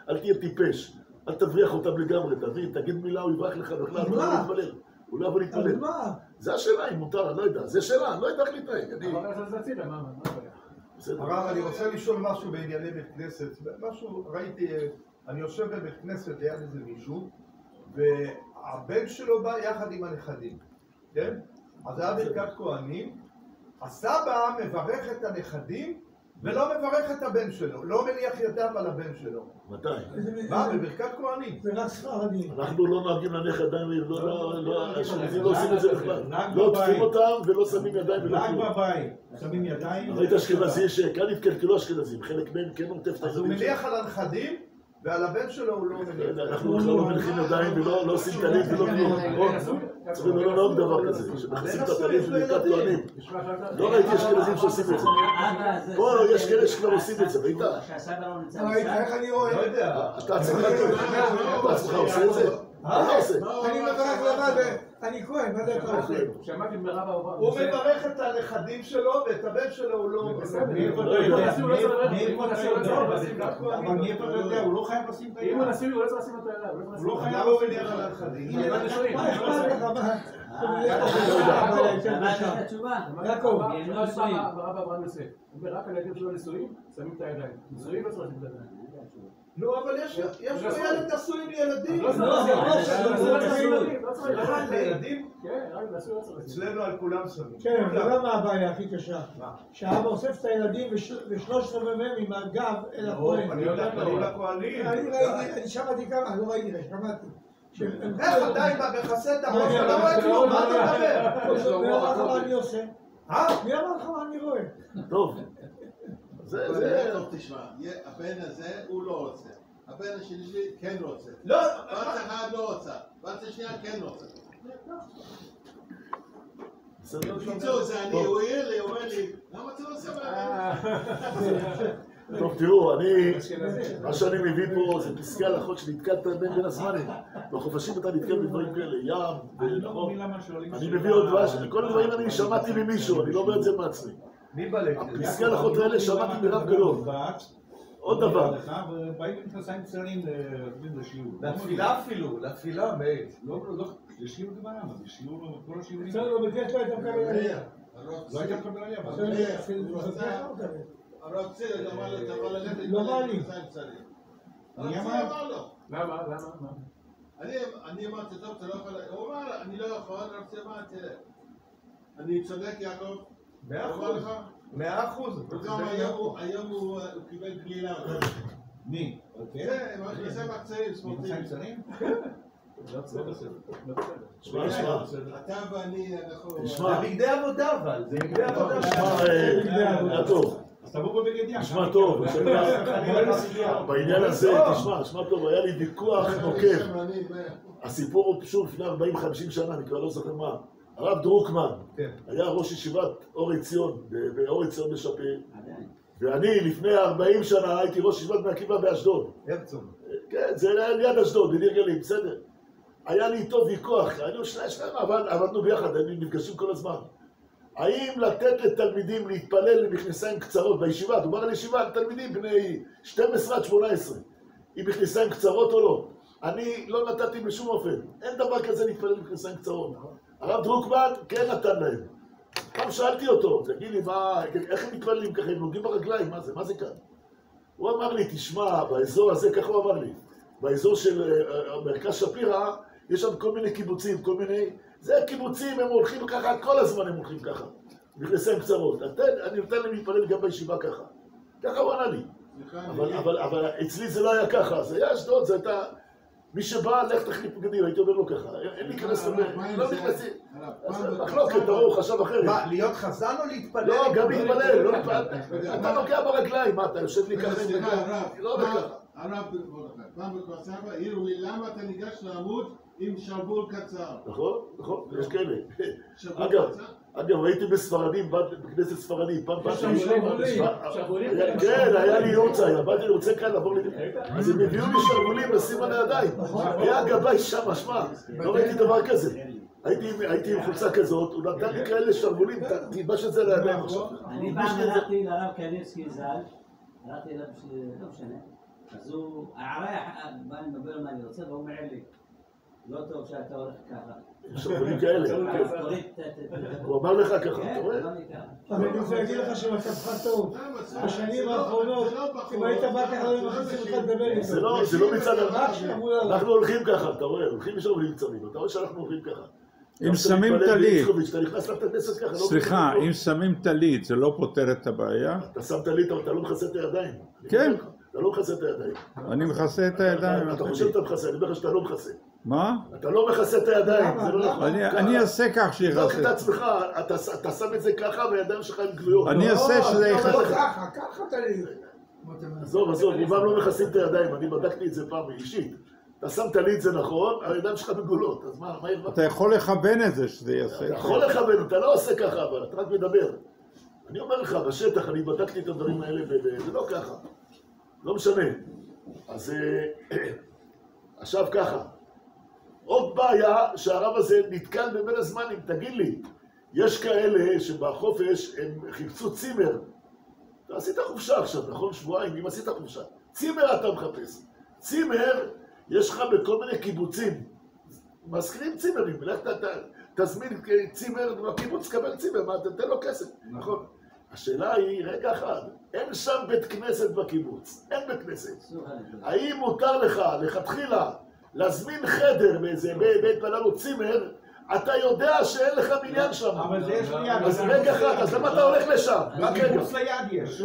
אל תהיה טיפש, אל תבריח אותם לגמרי, תבין, תגיד מילה, הוא יברח לך בכלל, הוא לא? יבוא להתפלל, הוא לא יבוא אז להתפלל. מה? זה השאלה, אם מותר, אני לא יודע, זה שאלה, אני לא יודע איך להתנהג, הרב, אני רוצה לשאול משהו בענייני בית כנסת. משהו, ראיתי, אה, אני יושב בבית כנסת ליד איזה מישהו, והבן שלו בא יחד עם הנכדים, כן? אז היה ברכת כהנים, הסבא מברך את הנכדים ולא מברך את הבן שלו, לא מניח ידיו על הבן שלו. מתי? מה, בברכת כהנים? זה רק ספרדים. אנחנו לא נוהגים להניח ידיים, לא, לא, לא, האשכנזים לא עושים את זה בכלל. לא. עוטפים אותם ולא שמים ידיים רק. בבית. שמים ידיים. ראית אשכנזי שכאן התקלקלו אשכנזים, חלק מהם כן עוטף את אז הוא. מניח על הנכדים ועל הבן שלו הוא לא לא מניח. אנחנו בכלל לא מניחים ידיים ולא לא עושים טלית ולא כלום? צריכים לא לנהוג דבר כזה, שמכניסים את הטלית בברכת כהנים. לא ראיתי אשכנזים שעושים את זה. אבא, זה- פה יש כאלה שכבר עושים את זה, ראית? לא בסל. איך אני לא רואה? יודע. אתה עצמך אתה עושה את זה? אתה לא עושה. אני מברך לבד, אני כהן, מה זה אתה עושה? שמעתי ברב אברהם. הוא מברך את הנכדים שלו ואת הבן שלו הוא לא... לא לא צריך לברך, מאיפה אם הוא אתה לא צריך יודע? לברך. אבל מאיפה אתה יודע? הוא לא חייב לשים את היד. אם הוא נשיא הוא לא צריך לשים אותו אליו. הוא לא חייב למה הוא מניח על הנכדים? הנה, מה אכפת לך? מה? אה. את? יעקב, הם לא נשואים. רק על הילדים שלו נשואים, שמים את הידיים. נשואים לא צריך לשים את הידיים. לא, אבל יש יש לו ילד נשוי עם ילדים. לא, לא, לא, לא, לא לא ילדים, לא? כן, רק נשוי לא צריך. אצלנו על כולם שמים. כן, אתה יודע מה הבעיה הכי קשה? מה? שהאבא אוסף את הילדים וש- ושלושת רבעי מהם עם הגב אל לא, הכהן. אני יודע, פנים לכהנים. אני ראיתי, אני שמעתי כמה, לא ראיתי, שמעתי. איך אתה עם מכסה את הראש ולא רואה כלום, מה אתה מדבר? מי אמר לך מה אני עושה? אה? מי אמר לך מה אני רואה? טוב. זה, זה... טוב, תשמע, הבן הזה הוא לא רוצה. הבן השלישי כן רוצה. לא, בת אחת לא רוצה. בת השנייה כן רוצה. בקיצור, זה אני, הוא העיר לי, הוא אומר לי, למה אתה לא עושה בעיה? [laughs] טוב, תראו, אני, מה שאני מביא פה זה פסקי הלכות שנתקלת בין בין הזמנים. בחופשים אתה נתקל בדברים כאלה, ים, לא נכון? אני שאלה. מביא עוד דבש, כל הדברים אני שמעתי ממישהו, אני לא אומר את זה מעצמי. מי בלב? פסקי הלכות האלה שמעתי מרב גדול. עוד דבר, ובאים עם מכנסיים קצרים ל- לשיעור. לתפילה אפילו, לתפילה, מאיר. לא, לא, זה גמרא, מה זה שיעור, כל השיעורים. בסדר, לא ביקש לא היית מקבל עלייה. לא היית צדק- מקבל עלייה. לא. הרב צדק אמר אתה יכול ללכת לא. עם קצרים. הרב מי אמר? למה? למה? מה? אני, אני אמרתי, טוב, אתה לא יכול... הוא אמר, אני לא יכול, הרב צדק אמר, תראה. אני צודק, יעקב? מאה הוא אמר אחוז. מאה אחוז. וגם היום הוא- הוא קיבל גלילה. מי? אוקיי. זה, מכנסיים קצרים, מכנסיים ספורטיביים. קצרים? לא בסדר. לא בסדר. שמע, שמע, אתה ואני, אנחנו... בגדי עבודה אבל, זה בגדי עבודה. תשמע, אה, יעקב, אז תבוא בבגד ים. תשמע טוב, [laughs] בעניין הזה, תשמע, תשמע טוב, היה לי ויכוח נוקב. הסיפור הוא פשוט לפני 40-50 שנה, אני כבר לא זוכר מה. הרב דרוקמן כן. היה ראש ישיבת אור עציון, באור עציון בשפיר. ואני לפני 40 שנה הייתי ראש ישיבת בני עקיבא באשדוד. הרצוג. כן, זה היה ליד אשדוד, בניר גלים, בסדר. היה לי איתו ויכוח, היינו שני, שנינו עבד, עבדנו ביחד, היינו נפגשים כל הזמן. האם לתת לתלמידים להתפלל עם מכנסיים קצרות בישיבה, דובר על ישיבה על תלמידים בני 12 עד 18, עם מכנסיים קצרות או לא? אני לא נתתי בשום אופן, אין דבר כזה להתפלל עם מכנסיים קצרות. הרב דרוקמן כן נתן להם. פעם שאלתי אותו, תגיד לי, מה, איך הם מתפללים ככה, הם נוגעים ברגליים, מה זה, מה זה כאן? הוא אמר לי, תשמע, באזור הזה, ככה הוא אמר לי, באזור של אה, מרכז שפירא, יש שם כל מיני קיבוצים, כל מיני... זה קיבוצים, הם הולכים ככה, כל הזמן הם הולכים ככה. מכנסיים קצרות. אני נותן להם להתפלל גם בישיבה ככה. ככה הוא ענה לי. אבל, אבל, אבל אצלי זה לא היה ככה, זה היה אשדוד, זה הייתה... מי שבא, לך תחליף בגדים, הייתי אומר לו ככה. אין- להיכנס הרב, לזה, מה עם לא? נכנסים. הרב, פעם בכפר מחלוקת, ברור, חשב אחרת. מה, להיות חזן או להתפלל? לא, גם להתפלל, לא? להתפלל. אתה נוגע ברגליים, מה, אתה יושב לי ככה רגליים? הרב, לא ככה. הרב, מרדכי, פעם בכפר סבא העירו לי, למה אתה ניגש לעמוד עם שרוול קצר? נכון, נכון, יש כאלה. שרוול אגב, קצר? אגב, הייתי בספרדים, בכנסת ספרדי, פעם באתי... שרוולים. שרוולים? כן, היה לי יורצייט, באתי לרוצה כאן לעבור ל... אז הם הביאו לי שרוולים לשים על הידיים. היה גבאי שם, שמע, לא ראיתי דבר כזה. הייתי עם- חולצה כזאת, הוא נתן לי כאלה שרוולים, תלבש את זה לידיים עכשיו. אני תלבש פעם. הלכתי לרב קניבסקי ז"ל, הלכתי אליו, לא משנה, אז הוא, הערה, בא לדבר מה אני רוצה, והוא אומר לי, לא טוב שאתה הולך ככה. שרוולים כאלה. כן. הוא אמר לך ככה, אתה כן, רואה? אמר לי ככה. אבל אני רוצה להגיד לך שמצבך טוב. בשנים לא- האחרונות, לא בחור, אם היית בא ככה, לא- לא מכניסים אותך. לדבר איתו. זה לא- זה לא מצד אנחנו הולכים ככה, אתה רואה, הולכים בשרוולים קצרים, אתה רואה שאנחנו הולכים ככה. אם שמים טלית, אתה לא סליחה, אם. שמים טלית זה לא פותר את הבעיה? אתה שם טלית, אבל אתה לא מכסה את הידיים. כן. אתה לא מכסה את הידיים. אני מכסה את הידיים. אתה חושב שאתה מכסה, אני אומר לך שאתה לא מכסה. מה? אתה לא מכסה את הידיים? זה לא? נכון. אני- אעשה כך תבדוק את שיכסה. עצמך, אתה- אתה שם את זה ככה והידיים שלך הן גלויות. אני אעשה שזה לא, יכסה. לא ככה, ככה תגיד. עזוב, עזוב, רובם לא מכסים את הידיים, אני בדקתי את זה פעם אישית. אתה שמת לי את זה נכון, הידיים שלך מגולות, אז מה, מה הרווחת? אתה יכול לכוון את זה שזה יעשה. אתה יכול לכוון, אתה לא עושה ככה, אבל אתה רק מדבר. אני אומר לך, בשטח, אני בדקתי את הדברים האלה, ו- ו- זה לא ככה. לא משנה. אז אה, [clears throat] עכשיו ככה. עוד בעיה שהרב הזה נתקל בבין הזמנים, תגיד לי, יש כאלה שבחופש הם חיפשו צימר. אתה עשית חופשה עכשיו, נכון? שבועיים, אם עשית חופשה. צימר אתה מחפש. צימר, יש לך בכל מיני קיבוצים. מזכירים צימרים, לך תזמין צימר בקיבוץ, תקבל צימר, מה, תתן לו כסף, נכון? השאלה היא, רגע אחד, אין שם בית כנסת בקיבוץ, אין בית כנסת. האם מותר לך, לכתחילה, להזמין חדר באיזה בית או צימר, אתה יודע שאין לך מניין שם. אבל זה יש ליד. אז רגע אחד, אז למה אתה הולך לשם? רק רגע. מחוץ ליד יש.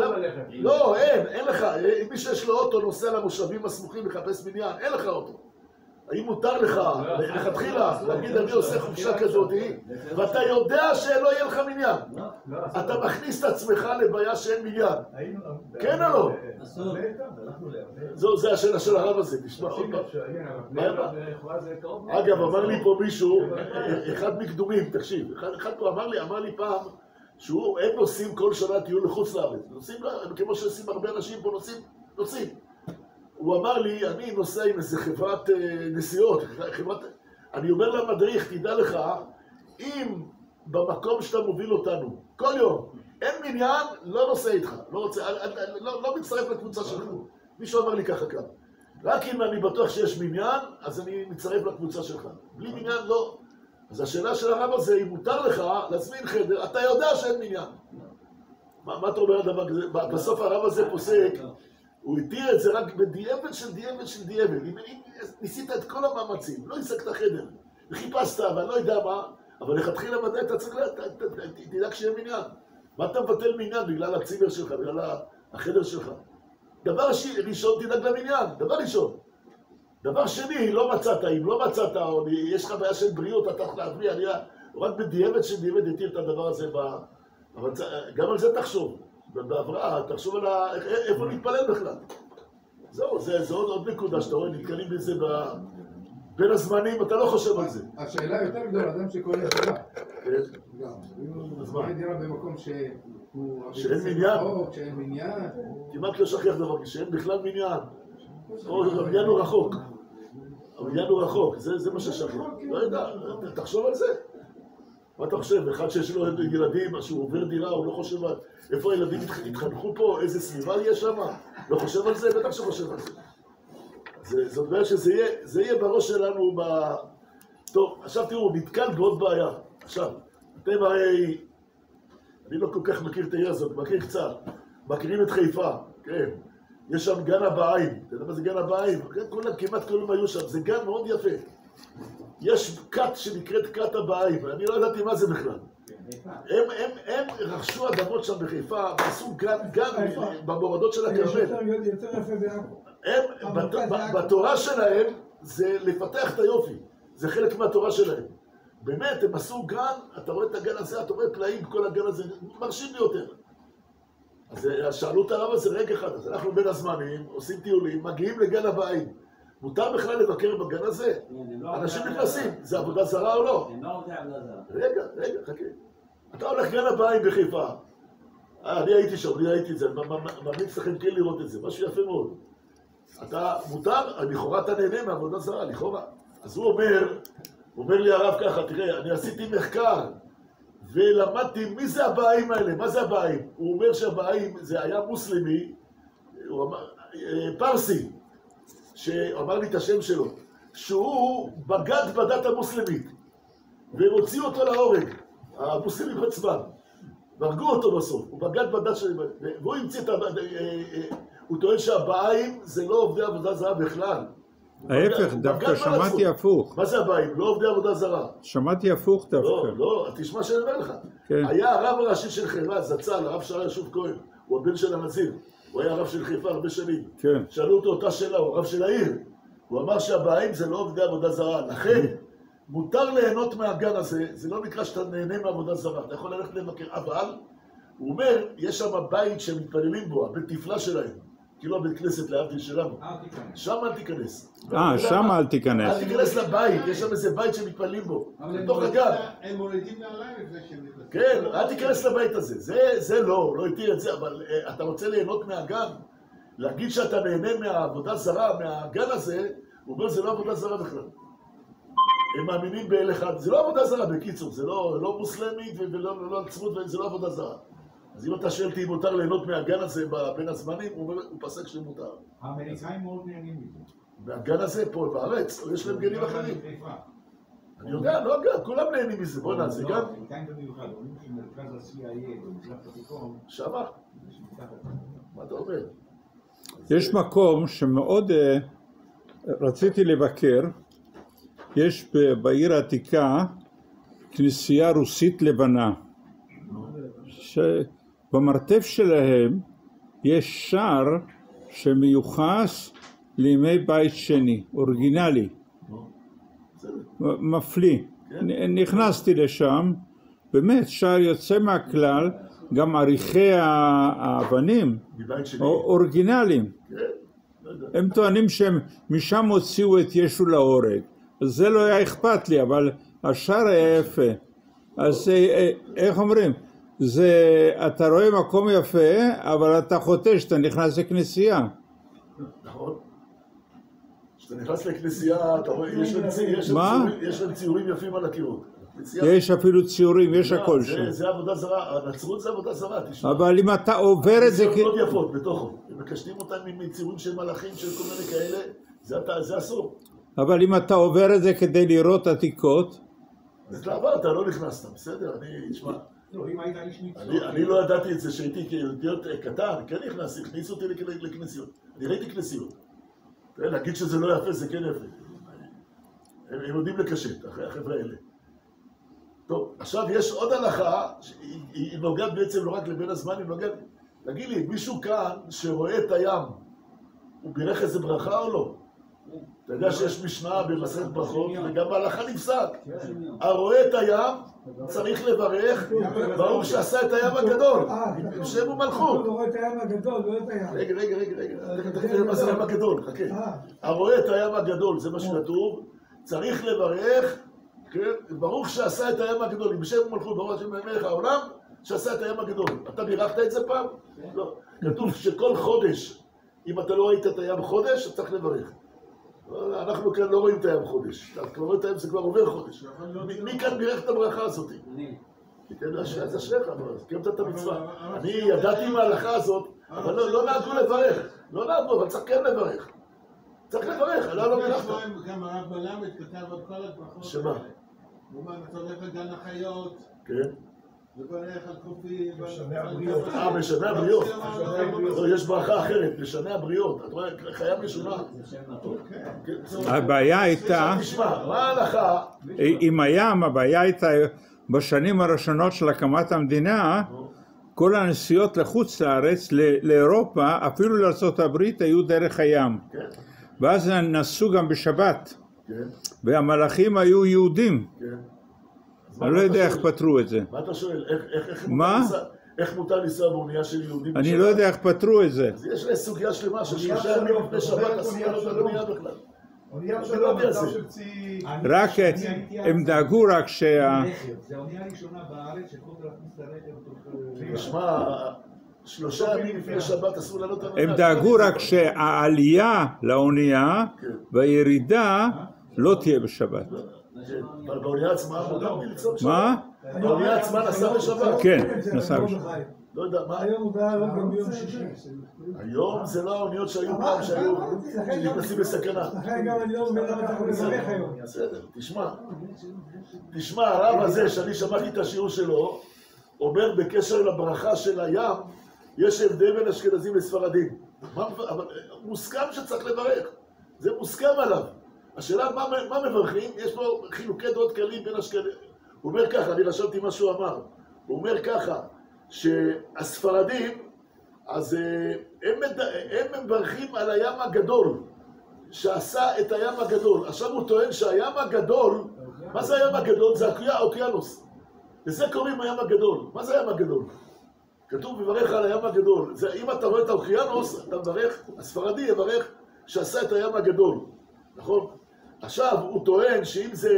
לא, אין, אין לך. מי שיש לו אוטו נוסע למושבים הסמוכים לחפש מניין, אין לך אוטו. האם מותר לך, לכתחילה, להגיד אני עושה חופשה כזאת, ואתה יודע שלא יהיה לך מניין? לא, אתה מכניס את עצמך לבעיה שאין מניין. כן או לא? זו זה השאלה של הרב הזה, תשמע עוד פעם. אגב, אמר לי פה מישהו, אחד מקדומים, תקשיב, אחד, פה אמר לי, אמר לי פעם, שהוא, הם נוסעים כל שנה טיול לחוץ לארץ, נוסעים, לה- כמו שעושים הרבה אנשים פה, נוסעים, נוסעים. הוא אמר לי, אני נוסע עם איזה חברת אה, נסיעות, חברת... אני אומר למדריך, תדע לך, אם במקום שאתה מוביל אותנו, כל יום, אין מניין, לא נוסע איתך, לא רוצה, אל- לא, לא מצטרף לקבוצה שלך. מישהו אמר לי ככה כאן. רק אם אני בטוח שיש מניין, אז אני מצטרף לקבוצה שלך. בלי מניין, לא. אז השאלה של הרב הזה, אם מותר לך להזמין חדר, אתה יודע שאין מניין. מה, מה אתה אומר על דבר כזה? בסוף הרב הזה פוסק, הוא התיר את זה רק בדיעבד של דיעבד של דיעבד. אם, ניסית את כל המאמצים, לא השגת חדר, וחיפשת, ואני לא יודע מה, אבל לכתחילה ודאי אתה צריך, תדאג שיהיה מניין. מה אתה מבטל מניין בגלל הצימר שלך, בגלל החדר שלך? דבר ש- ראשון, תדאג למניין, דבר ראשון. דבר שני, לא מצאת, אם לא מצאת, או יש לך בעיה של בריאות, אתה צריך להביא, אני רק בדיעבד של דיעבד התיר את הדבר הזה, ב... אבל גם על זה תחשוב, בהבראה, תחשוב על ה... איפה להתפלל בכלל. זהו, זה, זה עוד, עוד נקודה שאתה רואה, נתקלים בזה ב... בין הזמנים, אתה לא חושב על זה. השאלה יותר גדולה, אדם שקונה דירה. כן? אז מה? דירה במקום שהוא... שאין מניין. שאין מניין. כמעט לא שכח דבר כזה, שאין בכלל מניין. או הבניין הוא רחוק. הבניין הוא רחוק, זה, מה ששכח. לא יודע, תחשוב על זה. מה אתה חושב? אחד שיש לו ילדים, שהוא עובר דירה, הוא לא חושב על... איפה הילדים התח- התחנכו פה, איזה סביבה יש שם? לא חושב על זה? בטח שחושב על זה. זה- זאת אומרת שזה יהיה, זה יהיה בראש שלנו ב... טוב, עכשיו תראו, נתקל בעוד בעיה. עכשיו, אתם הרי... אני לא כל כך מכיר את העיר הזאת, מכיר קצת. מכירים את חיפה, כן. יש שם גן הבהאים. אתה יודע מה זה גן הבהאים? כן, כולם, כמעט כולם היו שם. זה גן מאוד יפה. יש כת שנקראת כת הבהאים, אני לא ידעתי מה זה בכלל. הם, הם, הם רכשו אדמות שם בחיפה, ועשו גן, גן. במורדות של הכרמל. הם. בתורה שלהם זה לפתח את היופי, זה חלק מהתורה שלהם. באמת, הם עשו גן, אתה רואה את הגן הזה, אתה רואה פלאים, כל הגן הזה, מרשים ביותר. אז אה, שאלו את הרב הזה רגע אחד, אז אנחנו בין הזמנים, עושים טיולים, מגיעים לגן הבאים. מותר בכלל לבקר בגן הזה? אנשים נכנסים, זה עבודה זרה או לא? לא. רגע, רגע, חכה. אתה הולך גן הבאים בחיפה. אה, אני הייתי שם, אני ראיתי את זה, אני ממליץ לכם כן לראות את זה, משהו יפה מאוד. אתה, מותר, לכאורה אתה נהנה מעבודה זרה, לכאורה. אז הוא אומר, אומר לי הרב ככה, תראה, אני עשיתי מחקר ולמדתי מי זה הבאים האלה, מה זה הבאים? הוא אומר שהבאים זה היה מוסלמי, הוא אמר, אה, פרסי, שאמר לי את השם שלו, שהוא בגד בדת המוסלמית, והם הוציאו אותו להורג, המוסלמים עצמם, והרגו אותו בסוף, הוא בגד בדת שלהם, והוא המציא את ה... אה, אה, הוא טוען שהבאים זה לא עובדי עבודה זרה בכלל. ההפך, דווקא שמעתי. הפוך. מה זה הבאים? לא עובדי עבודה זרה. שמעתי הפוך לא, דווקא. לא, תשמע שאני אומר לך. כן. היה הרב הראשי של חיפה, זצ"ל, הרב שרה ישוב כהן, הוא הבן של הנזיר, הוא היה הרב של חיפה הרבה שנים. כן. שאלו אותו אותה שאלה, הוא הרב של העיר. הוא אמר שהבאים זה לא עובדי עבודה זרה, לכן מותר ליהנות מהגן הזה, זה לא נקרא שאתה נהנה מעבודה זרה, אתה יכול ללכת לבקר, אבל הוא אומר, יש שם בית שהם מתפללים בו, הבית תפלה שלהם, כאילו הבית כנסת להבדיל שלנו. תיכנס. שם אל תיכנס. אה, שם אל תיכנס. אל תיכנס לבית, יש שם איזה בית שמתפללים בו, בתוך. לה- הם מורידים נעליים לפני שהם נכנסים. כן, אל תיכנס לבית הזה. זה, זה לא, לא התיר את זה, אבל אה, אתה רוצה ליהנות מהגן, להגיד שאתה נהנה מהעבודה זרה, מהגן הזה, הוא אומר זה לא עבודה זרה בכלל. הם מאמינים באל אחד, זה לא עבודה זרה בקיצור, זה לא, לא מוסלמית ולא לא, לא עצמות, זה לא עבודה זרה. אז אם אתה שואל אותי אם מותר ליהנות מהגן הזה בין הזמנים, הוא, אומר- הוא פסק שמותר. האמריקאים מאוד נהנים מזה. מהגן הזה פה בארץ, או יש להם גנים אחרים. בחיפה. אני יודע, לא הגן, כולם נהנים מזה, בוא'נה, זה לא, ה-CIA במזרח התיכון, שמה. מה אתה אומר? יש מקום שמאוד אה, רציתי לבקר, יש בעיר העתיקה כנסייה רוסית לבנה, שבמרתף שלהם יש שער שמיוחס לימי בית שני, אורגינלי, מפליא. נ- נכנסתי לשם, באמת שער יוצא מהכלל, גם עריכי האבנים אורגינליים. כן. הם טוענים שהם משם הוציאו את ישו להורג. זה לא היה אכפת לי, אבל השאר היה יפה. אז אה, אה, איך אומרים? זה, אתה רואה מקום יפה, אבל אתה חוטא שאתה נכנס לכנסייה. נכון. כשאתה נכנס לכנסייה, אתה רואה, יש להם? ציורים- יפים על הקירות. יש אפילו ציורים, יש הכל שם. זה עבודה זרה, הנצרות זה עבודה זרה, תשמע. אבל אם אתה עובר את זה, ציורים מאוד יפות בתוכו. הם מקשטים אותם עם ציורים של מלאכים, של כל מיני כאלה, זה אסור. אבל אם אתה עובר את זה כדי לראות עתיקות, אז אתה עבר, אתה לא נכנסת, בסדר, אני, תשמע, לא. אני לא ידעתי את זה שהייתי כילד קטן, כן נכנסתי, הכניסו אותי לכ- לכנסיות. אני ראיתי כנסיות. כן, להגיד שזה לא יפה, זה כן יפה. הם יודעים לקשט, הח- החבר'ה האלה. טוב, עכשיו יש עוד הלכה, היא נוגעת בעצם לא רק לבין הזמן, היא נוגעת... תגיד לי, מישהו כאן שרואה את הים, הוא בירך איזה ברכה או לא? אתה יודע שיש משנה במסכת ברכות, וגם בהלכה נפסק. הרואה את הים צריך לברך, ברוך שעשה את הים הגדול, שם ומלכות. הוא רואה את הים הגדול, לא את הים. רגע, רגע, רגע, רגע, תכף תכף נראה מה זה הים הגדול, חכה. אה, הרואה את הים הגדול, זה מה שכתוב, צריך לברך, כן, ברוך שעשה את הים הגדול, שם ומלכות, ברוך השם מלך העולם, שעשה את הים הגדול. אתה בירכת את זה פעם? לא. כתוב שכל חודש, אם אתה לא ראית את הים חודש, אתה צריך לברך. אנחנו כאן לא רואים את הים חודש. אתה כבר רואה את הים, זה כבר עובר חודש. מי- כאן בירך את הברכה הזאת? אני. תיתן להשאיר את אשריך, אבל קיימת את המצווה. אני ידעתי מההלכה הזאת, אבל לא לא נהגו לברך. לא נהגו, אבל צריך כן לברך. צריך לברך, עלה לא בירכת. גם הרב מלמד כתב על כל הברכות שמה? האלה. הוא אומר, אתה הולך לגן החיות, כן. אה. בשנה הבריאות. לא, יש ברכה אחרת, בשנה הבריאות. אתה רואה, חיה משונה. כן. הבעיה הייתה, מה ההלכה? עם הים, הבעיה הייתה בשנים הראשונות של הקמת המדינה, כל הנסיעות לחוץ לארץ, ל- לאירופה, אפילו לארה"ב, היו דרך הים. כן, ואז נסעו גם בשבת, כן, והמלאכים היו יהודים. כן. אני לא יודע איך? פתרו את זה. מה אתה שואל? איך-? מותר לנסוע- איך מותר לנסוע באונייה של יהודים? אני? לא יודע איך פתרו את זה. אז יש סוגיה שלמה של שלושה ימים לפני שבת אסור אונייה לעלות על. אונייה בכלל. לא. רק הם דאגו רק שה... זה האונייה הראשונה בארץ שיכולת להכניס את הרכב תשמע, שלושה ימים לפני שבת אסור לעלות על אונייה. הם דאגו רק שהעלייה לאונייה כן. והירידה לא תהיה בשבת. אבל באונייה עצמה לי לנסוע בשבת. מה? האונייה עצמה נסעה בשבת. כן, זה נסע לא בשבת. לא יודע, מה? היום הוא בא לעלות גם ביום שישי. היום זה לא האוניות שהיו פעם שהיו נכנסים בסכנה. לכן גם אני לא מבין למה אתה יכול לברך היום. בסדר, תשמע. תשמע, הרב הזה, שאני שמעתי את השיעור שלו, אומר בקשר לברכה של הים, יש הבדל בין אשכנזים לספרדים. מה- אבל מוסכם שצריך לברך. זה מוסכם עליו. השאלה מה, מה מברכים? יש פה חילוקי דעות קלים בין אשכנזים. הוא אומר ככה, אני רשמתי מה שהוא אמר. הוא אומר ככה, שהספרדים, אז אה, הם, הם מברכים על הים הגדול, שעשה את הים הגדול. עכשיו הוא טוען שהים הגדול, מה זה הים הגדול? זה האוקי- האוקיינוס. לזה קוראים הים הגדול. מה זה הים הגדול? כתוב מברך על הים הגדול. זה, אם אתה רואה את האוקיינוס, אתה מברך, הספרדי יברך שעשה את הים הגדול, נכון? עכשיו, הוא טוען שאם זה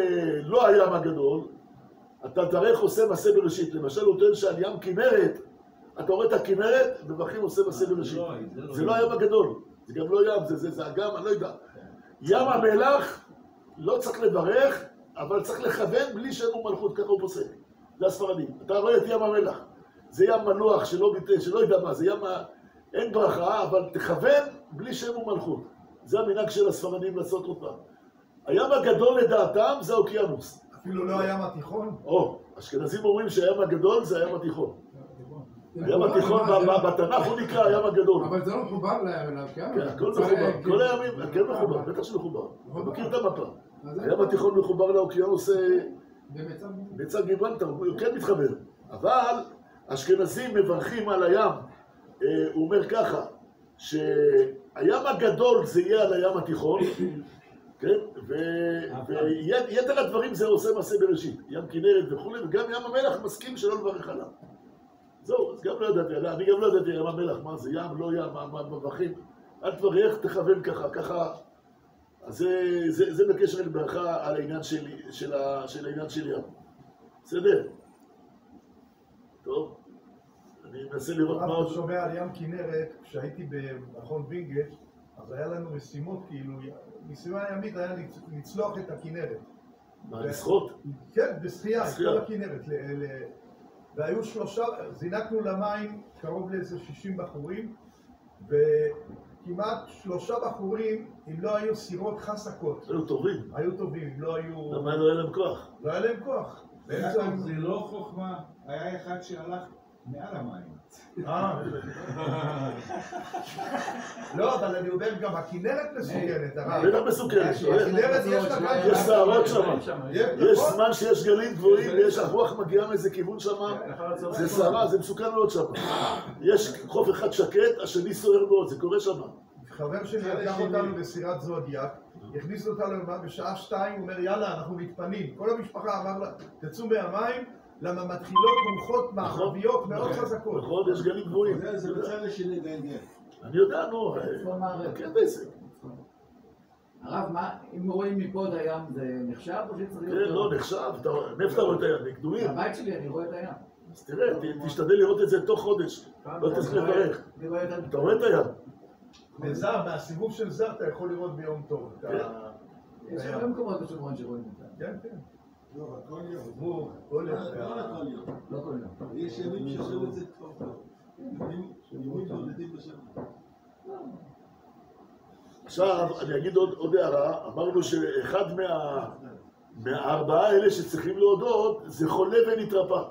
לא הים הגדול, אתה תברך עושה מעשה בראשית. למשל, הוא טוען שעל ים כנרת, אתה רואה את הכנרת, מברכים עושה מעשה בראשית. זה לא הים הגדול, זה גם לא ים, זה, זה, זה אגם, אני לא יודע. ים המלח, לא צריך לברך, אבל צריך לכוון בלי שם ומלכות, ככה הוא פוסק. זה הספרדים. אתה רואה את ים המלח. זה ים מלוח שלא, ביטא- שלא יודע מה, זה ים ה... אין ברכה, אבל תכוון בלי שם ומלכות. זה המנהג של הספרדים לעשות עוד פעם. הים הגדול לדעתם זה האוקיינוס. אפילו לא הים התיכון? או, אשכנזים אומרים שהים הגדול זה הים התיכון. הים התיכון בתנ"ך הוא נקרא הים הגדול. אבל זה לא מחובר לים כן? כן, הכל מחובר, כל כן. הימים, כן מחובר, בטח שמחובר. אתה מכיר את המפה. הים התיכון מחובר לאוקיינוס אה, בצד גיברלטר, הוא כן מתחבר. אבל אשכנזים מברכים על הים, אה, הוא אומר ככה, שהים הגדול זה יהיה על הים התיכון, כן? ויתר הדברים זה עושה מעשה בראשית, ים כנרת וכולי, וגם ים המלח מסכים שלא לברך עליו. זהו, אז גם לא ידעתי, אני גם לא ידעתי ים המלח, מה זה ים, לא ים, מה מברכים, אל תברך, תכוון ככה, ככה. אז זה, זה, זה בקשר לברכה על העניין של, של, של העניין של ים. בסדר? טוב, אני מנסה לראות מה אתה. שומע על ים כנרת, כשהייתי במכון וינגייט, אז היה לנו משימות, כאילו, משימה ימית היה לצ- לצלוח את הכנרת. מה, לשחות? כן, בשחייה, את. כל הכנרת. והיו שלושה, זינקנו למים קרוב לאיזה 60 בחורים, וכמעט שלושה בחורים, אם לא היו סירות חסקות, היו טובים. היו טובים, אם לא היו... למה לא היה להם כוח? לא היה להם כוח. זה לא חוכמה, היה אחד שהלך מעל המים. אה, לא, אבל אני אומר גם הכנרת מסוכנת, הרב. בטח מסוכנת. הכנרת יש. יש סערות שם. יש, יש נכון? זמן שיש גלים גבוהים ויש הרוח מגיעה מאיזה כיוון שם, זה סערה, זה מסוכן מאוד שם. יש חוף אחד שקט, השני סוער מאוד, זה קורה שם. חבר שלי לקח אותנו בסירת זודיאק, הכניס אותנו בשעה שתיים, הוא אומר יאללה, אנחנו מתפנים. כל המשפחה אמר לה, תצאו מהמים, למה מתחילות רוחות מערביות מאוד חזקות. נכון, יש גלים גבוהים. זה- זה בצד השני גלגל. אני יודע, נו, מערב. כן בעסק. הרב, מה, אם רואים מפה את הים זה נחשב או שצריך כן, להיות... לא, נחשב, מאיפה אתה רואה את הים? מקדומים. בבית שלי אני רואה את הים. אז תראה, תשתדל לראות את זה תוך חודש. לא צריך לברך. אתה רואה את הים. בזר, מהסיבוב של זר אתה יכול לראות ביום טוב. כן. יש הרבה מקומות בשומרון שרואים את זה. כן, כן. עכשיו, אני אגיד עוד, הערה, אמרנו שאחד מה, מהארבעה האלה שצריכים להודות זה חולה ונתרפא.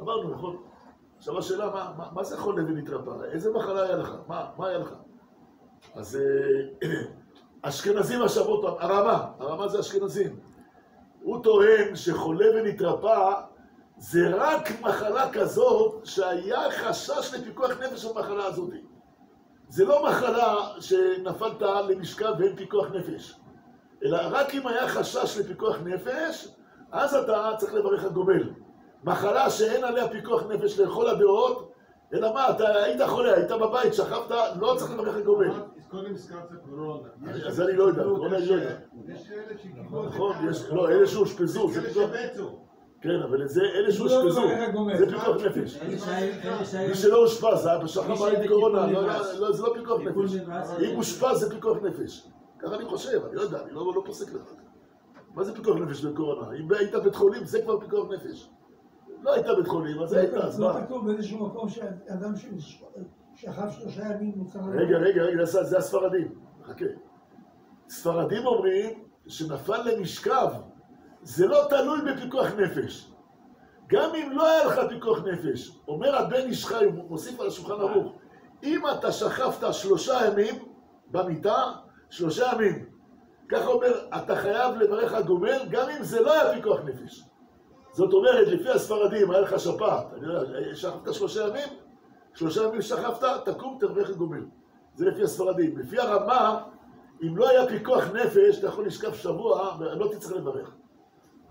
אמרנו, נכון? עכשיו השאלה, מה, מה, מה זה חולה ונתרפא? איזה מחלה היה לך? מה, מה היה לך? אז אה, [clears throat] אשכנזים עכשיו עוד פעם, הרמה, הרמה זה אשכנזים. הוא טוען שחולה ונתרפא זה רק מחלה כזאת שהיה חשש לפיקוח נפש במחלה הזאת. זה לא מחלה שנפלת למשכב ואין פיקוח נפש, אלא רק אם היה חשש לפיקוח נפש, אז אתה צריך לברך על גומל. מחלה שאין עליה פיקוח נפש לכל הדעות, אלא מה, אתה היית חולה, היית בבית, שכבת, לא צריך לברך על גומל. קודם הזכרת קורונה. אז אני לא יודע, קורונה אני לא יודע. יש כאלה שקיבלו את זה נכון, לא, אלה שאושפזו, פיקוח, שמתו. כן, אבל זה אלה שאושפזו, זה פיקוח נפש. אלה אלה מי שלא אושפז, בשחר מי בית שבטיפול קורונה, לא. לא, זה לא פיקוח נפש. אם אושפז זה פיקוח נפש. ככה אני חושב, אני לא יודע, אני לא, לא פוסק לך. מה זה פיקוח נפש בקורונה? אם היית בית חולים, זה כבר פיקוח נפש. לא היית בית חולים, אז היית, אז לא מה? כתוב באיזשהו מקום שאדם ששכב שלושה ימים מוצר... רגע, רגע, רגע, זה זה הספרדים. חכה. ספרדים אומרים שנפל למשכב, זה לא תלוי בפיקוח נפש. גם אם לא היה לך פיקוח נפש, אומר הבן איש חי, הוא מוסיף על השולחן ערוך, אם אתה שכבת שלושה ימים במיטה, שלושה ימים, ככה אומר, אתה חייב לברך על גומל, גם אם זה לא היה פיקוח נפש. זאת אומרת, לפי הספרדים, היה לך שפעת, אני יודע, שכבת שלושה ימים, שלושה ימים שכבת, תקום, על גומל. זה לפי הספרדים. לפי הרמה, אם לא היה פיקוח נפש, אתה יכול לשכב שבוע ולא תצטרך לברך.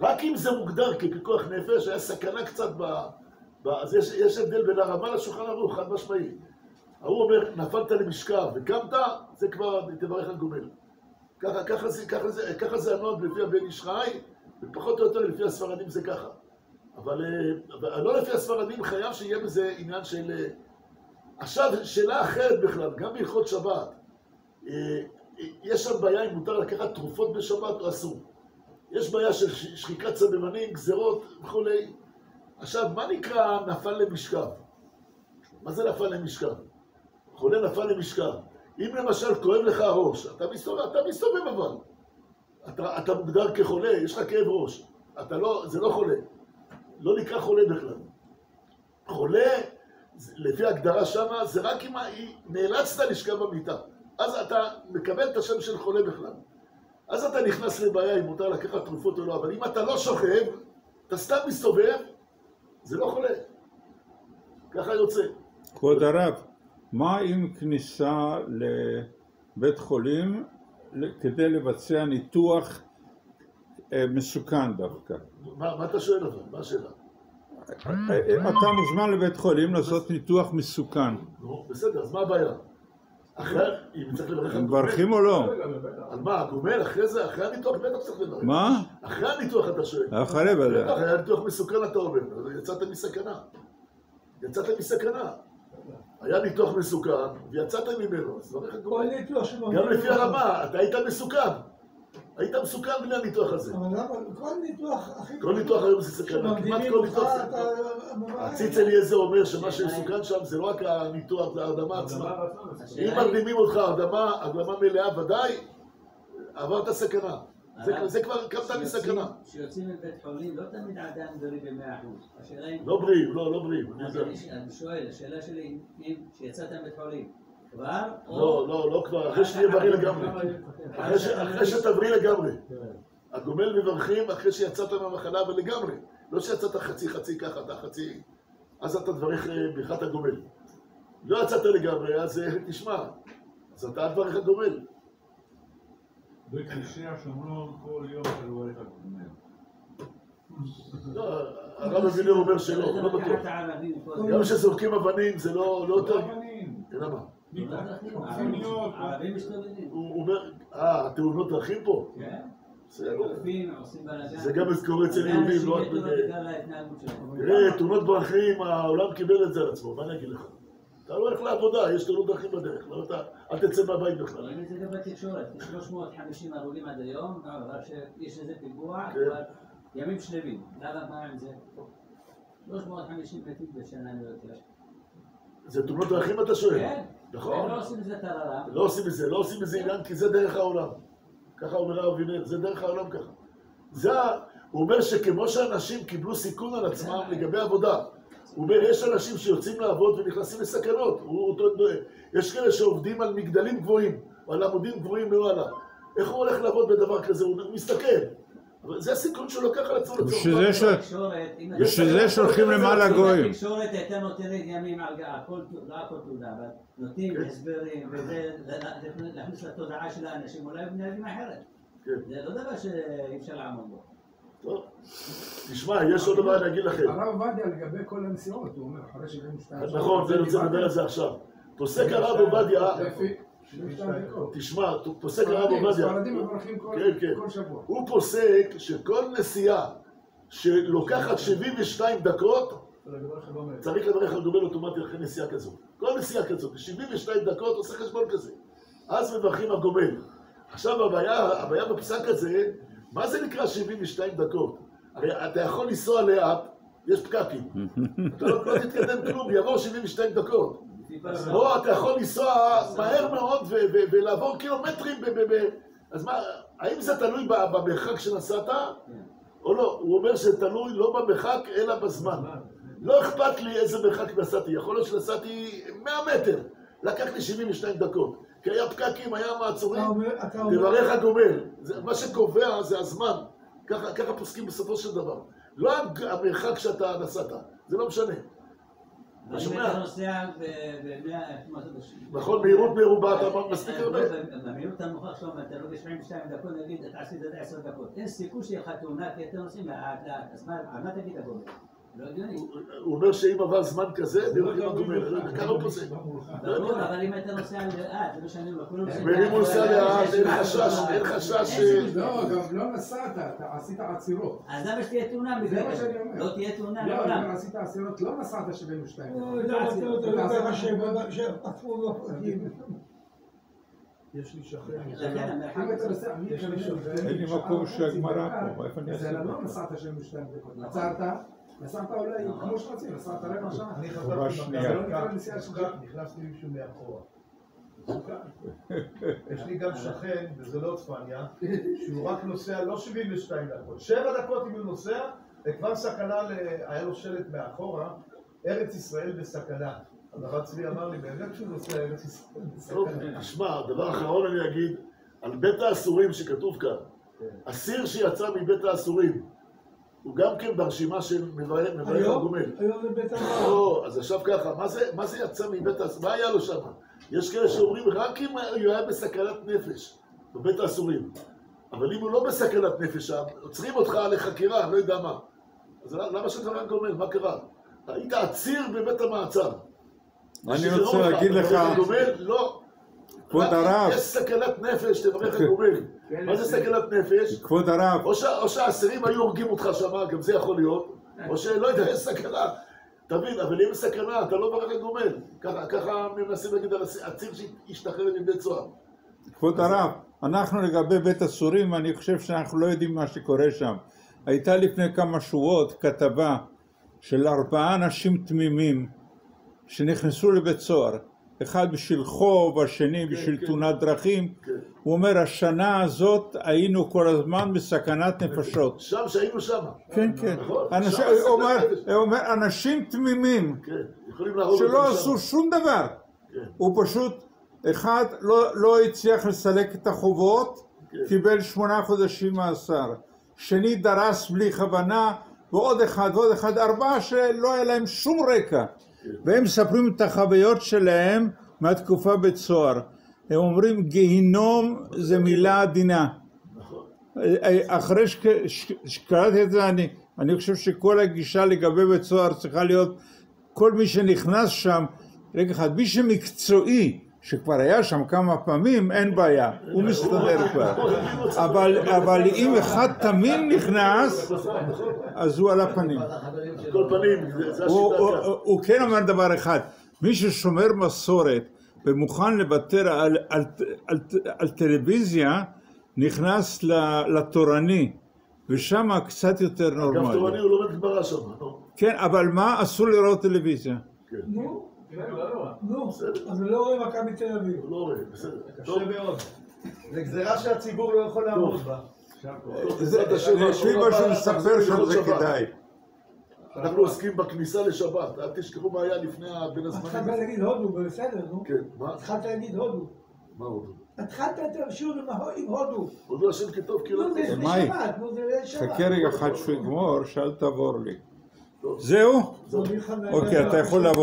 רק אם זה מוגדר כפיקוח נפש, היה סכנה קצת ב... אז יש, יש הבדל בין הרמה לשולחן ערוך, חד משמעי. ההוא אומר, נפלת למשכב וקמת, זה כבר תברך על. ככה, ככה, זה, ככה, זה, ככה זה הנוהג לפי הבן איש חי, ופחות או יותר לפי הספרדים זה ככה. אבל, אה, אבל לא לפי הספרדים, חייב שיהיה בזה עניין של... אה, עכשיו, שאלה אחרת בכלל, גם בהלכות שבת. אה, יש שם בעיה אם מותר לקחת תרופות בשבת או אסור. יש בעיה של שחיקת סממנים, גזרות וכולי. עכשיו, מה נקרא נפל למשכב? מה זה נפל למשכב? חולה נפל למשכב. אם למשל כואב לך הראש, אתה מסתובב, אתה מסתובב אבל. אתה, אתה מוגדר כחולה, יש לך כאב ראש. אתה לא, זה לא חולה. לא נקרא חולה בכלל. חולה, לפי ההגדרה שמה, זה רק אם ה- נאלצת לשכב במיטה. אז אתה מקבל את השם של חולה בכלל. אז אתה נכנס לבעיה אם מותר לקחת תרופות או לא, אבל אם אתה לא שוכב, אתה סתם מסתובב, זה לא חולה. ככה יוצא. כבוד הרב, מה עם כניסה לבית חולים כדי לבצע ניתוח אה, מסוכן דווקא? מה, מה אתה שואל אבל? מה השאלה? אה, אתה מוזמן לבית חולים לעשות ניתוח מסוכן. בסדר, אז מה הבעיה? אחרי, אם צריך לברך על מברכים או לא? על מה, הגומל? אחרי זה, אחרי הניתוח בטח צריך לברך. מה? אחרי הניתוח אתה שואל. אחרי בטח. בטח, היה ניתוח מסוכן אתה אומר, יצאת מסכנה. יצאת מסכנה. היה ניתוח מסוכן, ויצאת ממנו, אז שמביא... גם לפי הרמה, אתה היית מסוכן. היית מסוכן בלי הניתוח הזה. אבל למה? כל ניתוח הכי... כל ניתוח היום זה סכנה, כמעט כל ניתוח זה. הציץ אליעזר אומר שמה שמסוכן שם זה לא רק הניתוח, זה ההרדמה עצמה. אם מרדימים אותך הרדמה, הרדמה מלאה ודאי, עברת סכנה. זה- זה כבר קמת מסכנה. כשיוצאים מבית חולים לא תמיד עדיין בריא במאה אחוז. לא בריאים, לא, לא בריאים. אני שואל, השאלה שלי, אם כשיצאת מבית חולים, כבר? לא, לא, לא כבר, אחרי שתהיה בריא לגמרי. אחרי ש- אחרי שאתה בריא לגמרי. הגומל מברכים אחרי שיצאת מהמחלה ולגמרי. לא שיצאת חצי חצי ככה, אתה חצי... אז אתה תברך אה, ברכת הגומל. לא יצאת לגמרי, אז אה, תשמע, אז אתה אל תברך הגומל. בכבישי השומרון כל יום אתה רואה את הגומל. לא, הרב אבינר אומר שלא, לא בטוח. גם כשזורקים אבנים זה לא לא יותר... אבנים, למה? חופשניות. ערבים מסתובבים. הוא הוא אומר, אה, תאונות דרכים פה? כן. זה גם קורה אצל יהודים, לא רק שלהם. תראה, תאונות דרכים, העולם קיבל את זה על עצמו, מה אני אגיד לך? אתה לא הולך לעבודה, יש תאונות דרכים בדרך, לא אתה, אל תצא מהבית בכלל. רואים את זה גם בתקשורת, 350 הרוגים עד היום, אבל שיש איזה פיגוע, כן. ימים שלמים. למה, מה עם זה? 350 מתים בשנה אני לא יודע. זה תאונות דרכים אתה שואל? כן. נכון. לא עושים מזה טררה. לא עושים מזה, לא עושים מזה עניין, כי זה דרך העולם. ככה אומר הרב אבינר, זה דרך העולם ככה. זה, הוא אומר שכמו שאנשים קיבלו סיכון על עצמם לגבי עבודה, הוא אומר, יש אנשים שיוצאים לעבוד ונכנסים לסכנות. הוא, יש כאלה שעובדים על מגדלים גבוהים, או על עמודים גבוהים למעלה. איך הוא הולך לעבוד בדבר כזה? הוא מסתכל. זה הסיכון שהוא לוקח על עצמו לצורך בשביל זה שולחים למעלה גויים. התקשורת הייתה נותנת ימים על הכל, לא הכל תעודה, אבל נותנים כן. הסברים, וזה זה- להכניס לתודעה של האנשים, אולי הם מתנהגים אחרת. כן. זה לא דבר שאי אפשר לעמוד בו. טוב. תשמע, יש עוד דבר אני אגיד לכם. הרב עובדיה לגבי כל הנסיעות, הוא אומר, אחרי 72 שעות. נכון, אני רוצה לדבר על זה עכשיו. פוסק הרב עובדיה, לפי 72 דקות. תשמע, פוסק הרב עובדיה, ספרדים מברכים כל- כן, כן. כל שבוע. הוא פוסק שכל נסיעה שלוקחת 72 דקות, צריך לברך על גומל אוטומטי אחרי נסיעה כזאת. כל נסיעה כזאת, 72 דקות עושה חשבון כזה. אז מברכים על. עכשיו הבעיה, הבעיה בפסק הזה, מה זה נקרא 72 דקות? הרי אתה יכול לנסוע לאט, יש פקקים. אתה לא, לא תתקדם כלום, יעבור 72 דקות. או אתה יכול לנסוע מהר מאוד ולעבור קילומטרים ב... אז מה, האם זה תלוי במרחק שנסעת? או לא? הוא אומר שזה תלוי לא במרחק אלא בזמן. לא אכפת לי איזה מרחק נסעתי, יכול להיות שנסעתי 100 מטר, לקח לי 72 דקות. כי היה פקקים, היה מעצורים, תברך הגומל. מה שקובע זה הזמן. ככה ככה פוסקים בסופו של דבר. לא המרחק שאתה נסעת, זה לא משנה. אתה אם שומע? אתה נוסע ב-100, נכון, מהירות מרובה, אתה מספיק הרבה. במהירות הנמוכה שלו, אתה לא ב-72 דקות, נגיד, אתה עשית את זה 10 דקות. אין סיכוי שיהיה לך תאונה, כי אתם נוסעים לאט לאט. אז מה, תגיד הגומל? לא. הוא אומר שאם עבר זמן כזה, ויורדים הגומל, ככה הוא פוסק. לא. אבל אם אתה נוסע לאט, זה לא שאני אומר, ואם הוא נוסע לאט, אין חשש, אין חשש... אה, לא, גם לא נסעת, אתה עשית עצירות. אז למה שתהיה תאונה זה בגלל מה זה? שאני אומר. לא תהיה תאונה לא, לעולם. אם עשית עצירות, לא נסעת 72. הוא לא רוצה אותו לדבר שפתחו לו פרקים. יש לי שכן, אם. אין לי מקום שהגמרא פה, איפה אני אעשה לא זה? נסעת 72 דקות. עצרת, נסעת אולי כמו שרוצים, נסעת רבע שעה. אני חזרתי שנייה. זה לא מהקרקע, נקרא נסיעה של פקק, נכנס לי מישהו מאחורה. יש לי גם שכן, וזה לא צפניה, שהוא רק נוסע לא 72 דקות, 7 דקות אם הוא נוסע, וכבר סכנה, היה לו שלט מאחורה, ארץ ישראל בסכנה. אז הרב צבי אמר לי, באמת שהוא נוסע ארץ ישראל בסכנה. תשמע, דבר אחרון אני אגיד, על בית האסורים שכתוב כאן, אסיר שיצא מבית האסורים, הוא גם כן ברשימה של מברך? הגומל. היום זה בית המער. לא, אז עכשיו ככה, מה זה, מה זה יצא מבית האסורים? מה היה לו שם? יש כאלה שאומרים רק אם הוא היה בסכנת נפש, בבית האסורים. אבל אם הוא לא בסכנת נפש שם, עוצרים אותך לחקירה, אני לא יודע מה. אז למה שאתה רק אומר, מה קרה? היית עציר בבית המעצר. אני שחררו רוצה להגיד לך? לא. כבוד הרב. יש סכנת נפש, תברך הגומל. מה זה סכנת נפש? כבוד הרב, או, שהאסירים היו הורגים אותך שם, גם זה יכול להיות, או שלא יודע, יש סכנה. תבין, אבל אם סכנה, אתה לא מברך הגומל. ככה, ככה מנסים להגיד על עציר שהשתחרר מבית סוהר. כבוד הרב, אנחנו לגבי בית הסורים, אני חושב שאנחנו לא יודעים מה שקורה שם. הייתה לפני כמה שבועות כתבה של ארבעה אנשים תמימים שנכנסו לבית סוהר. אחד בשביל חוב, השני בשביל כן. תאונת דרכים. כן. הוא אומר, השנה הזאת היינו כל הזמן בסכנת נפשות. שם, שהיינו שם. כן, כן. נכון. אנשים- שם הוא אומר- אומר, אנשים תמימים. כן, שלא עשו שם. שום דבר. כן. הוא פשוט, אחד לא, לא הצליח לסלק את החובות, כן. קיבל שמונה חודשים מאסר. שני דרס בלי כוונה, ועוד אחד ועוד אחד, ארבעה שלא היה להם שום רקע. והם מספרים את החוויות שלהם מהתקופה בית סוהר. הם אומרים גיהינום זה מילה עדינה. אחרי שקראתי את זה, אני, אני חושב שכל הגישה לגבי בית סוהר צריכה להיות, כל מי שנכנס שם, רגע אחד, מי שמקצועי, שכבר היה שם כמה פעמים, אין בעיה, הוא מסתדר כבר. אבל, אבל אם אחד תמים נכנס, אז הוא על הפנים. כל פנים, זה- זה הוא, השיטה כן אומר דבר אחד, מי ששומר מסורת ומוכן לוותר על, על, על, על טלוויזיה, נכנס ל- לתורני, ושם קצת יותר אגב תורני נורמלי. הוא לומד גמרא שם, נו. כן, אבל מה, אסור לראות טלוויזיה. לא, נו, אז הוא לא רואה מכבי תל אביב. הוא לא רואה, בסדר. קשה מאוד. זו גזירה שהציבור לא יכול לעמוד בה. זה- לפי מה שהוא מספר שם זה שבת. כדאי. אנחנו עוסקים בכניסה לשבת, אל תשכחו מה היה לפני בין התחלת הזמנים. להגיד הודו, בסדר, נו. כן, מה? התחלת להגיד הודו. מה עוד? התחלת את השיעור עם הודו. עוד לא השם כתוב כי לא... נו, זה בשבת, נו, זה שבת. חכה רגע אחד שהוא יגמור, שאל תעבור לי. זהו? אוקיי, אתה יכול לעבור.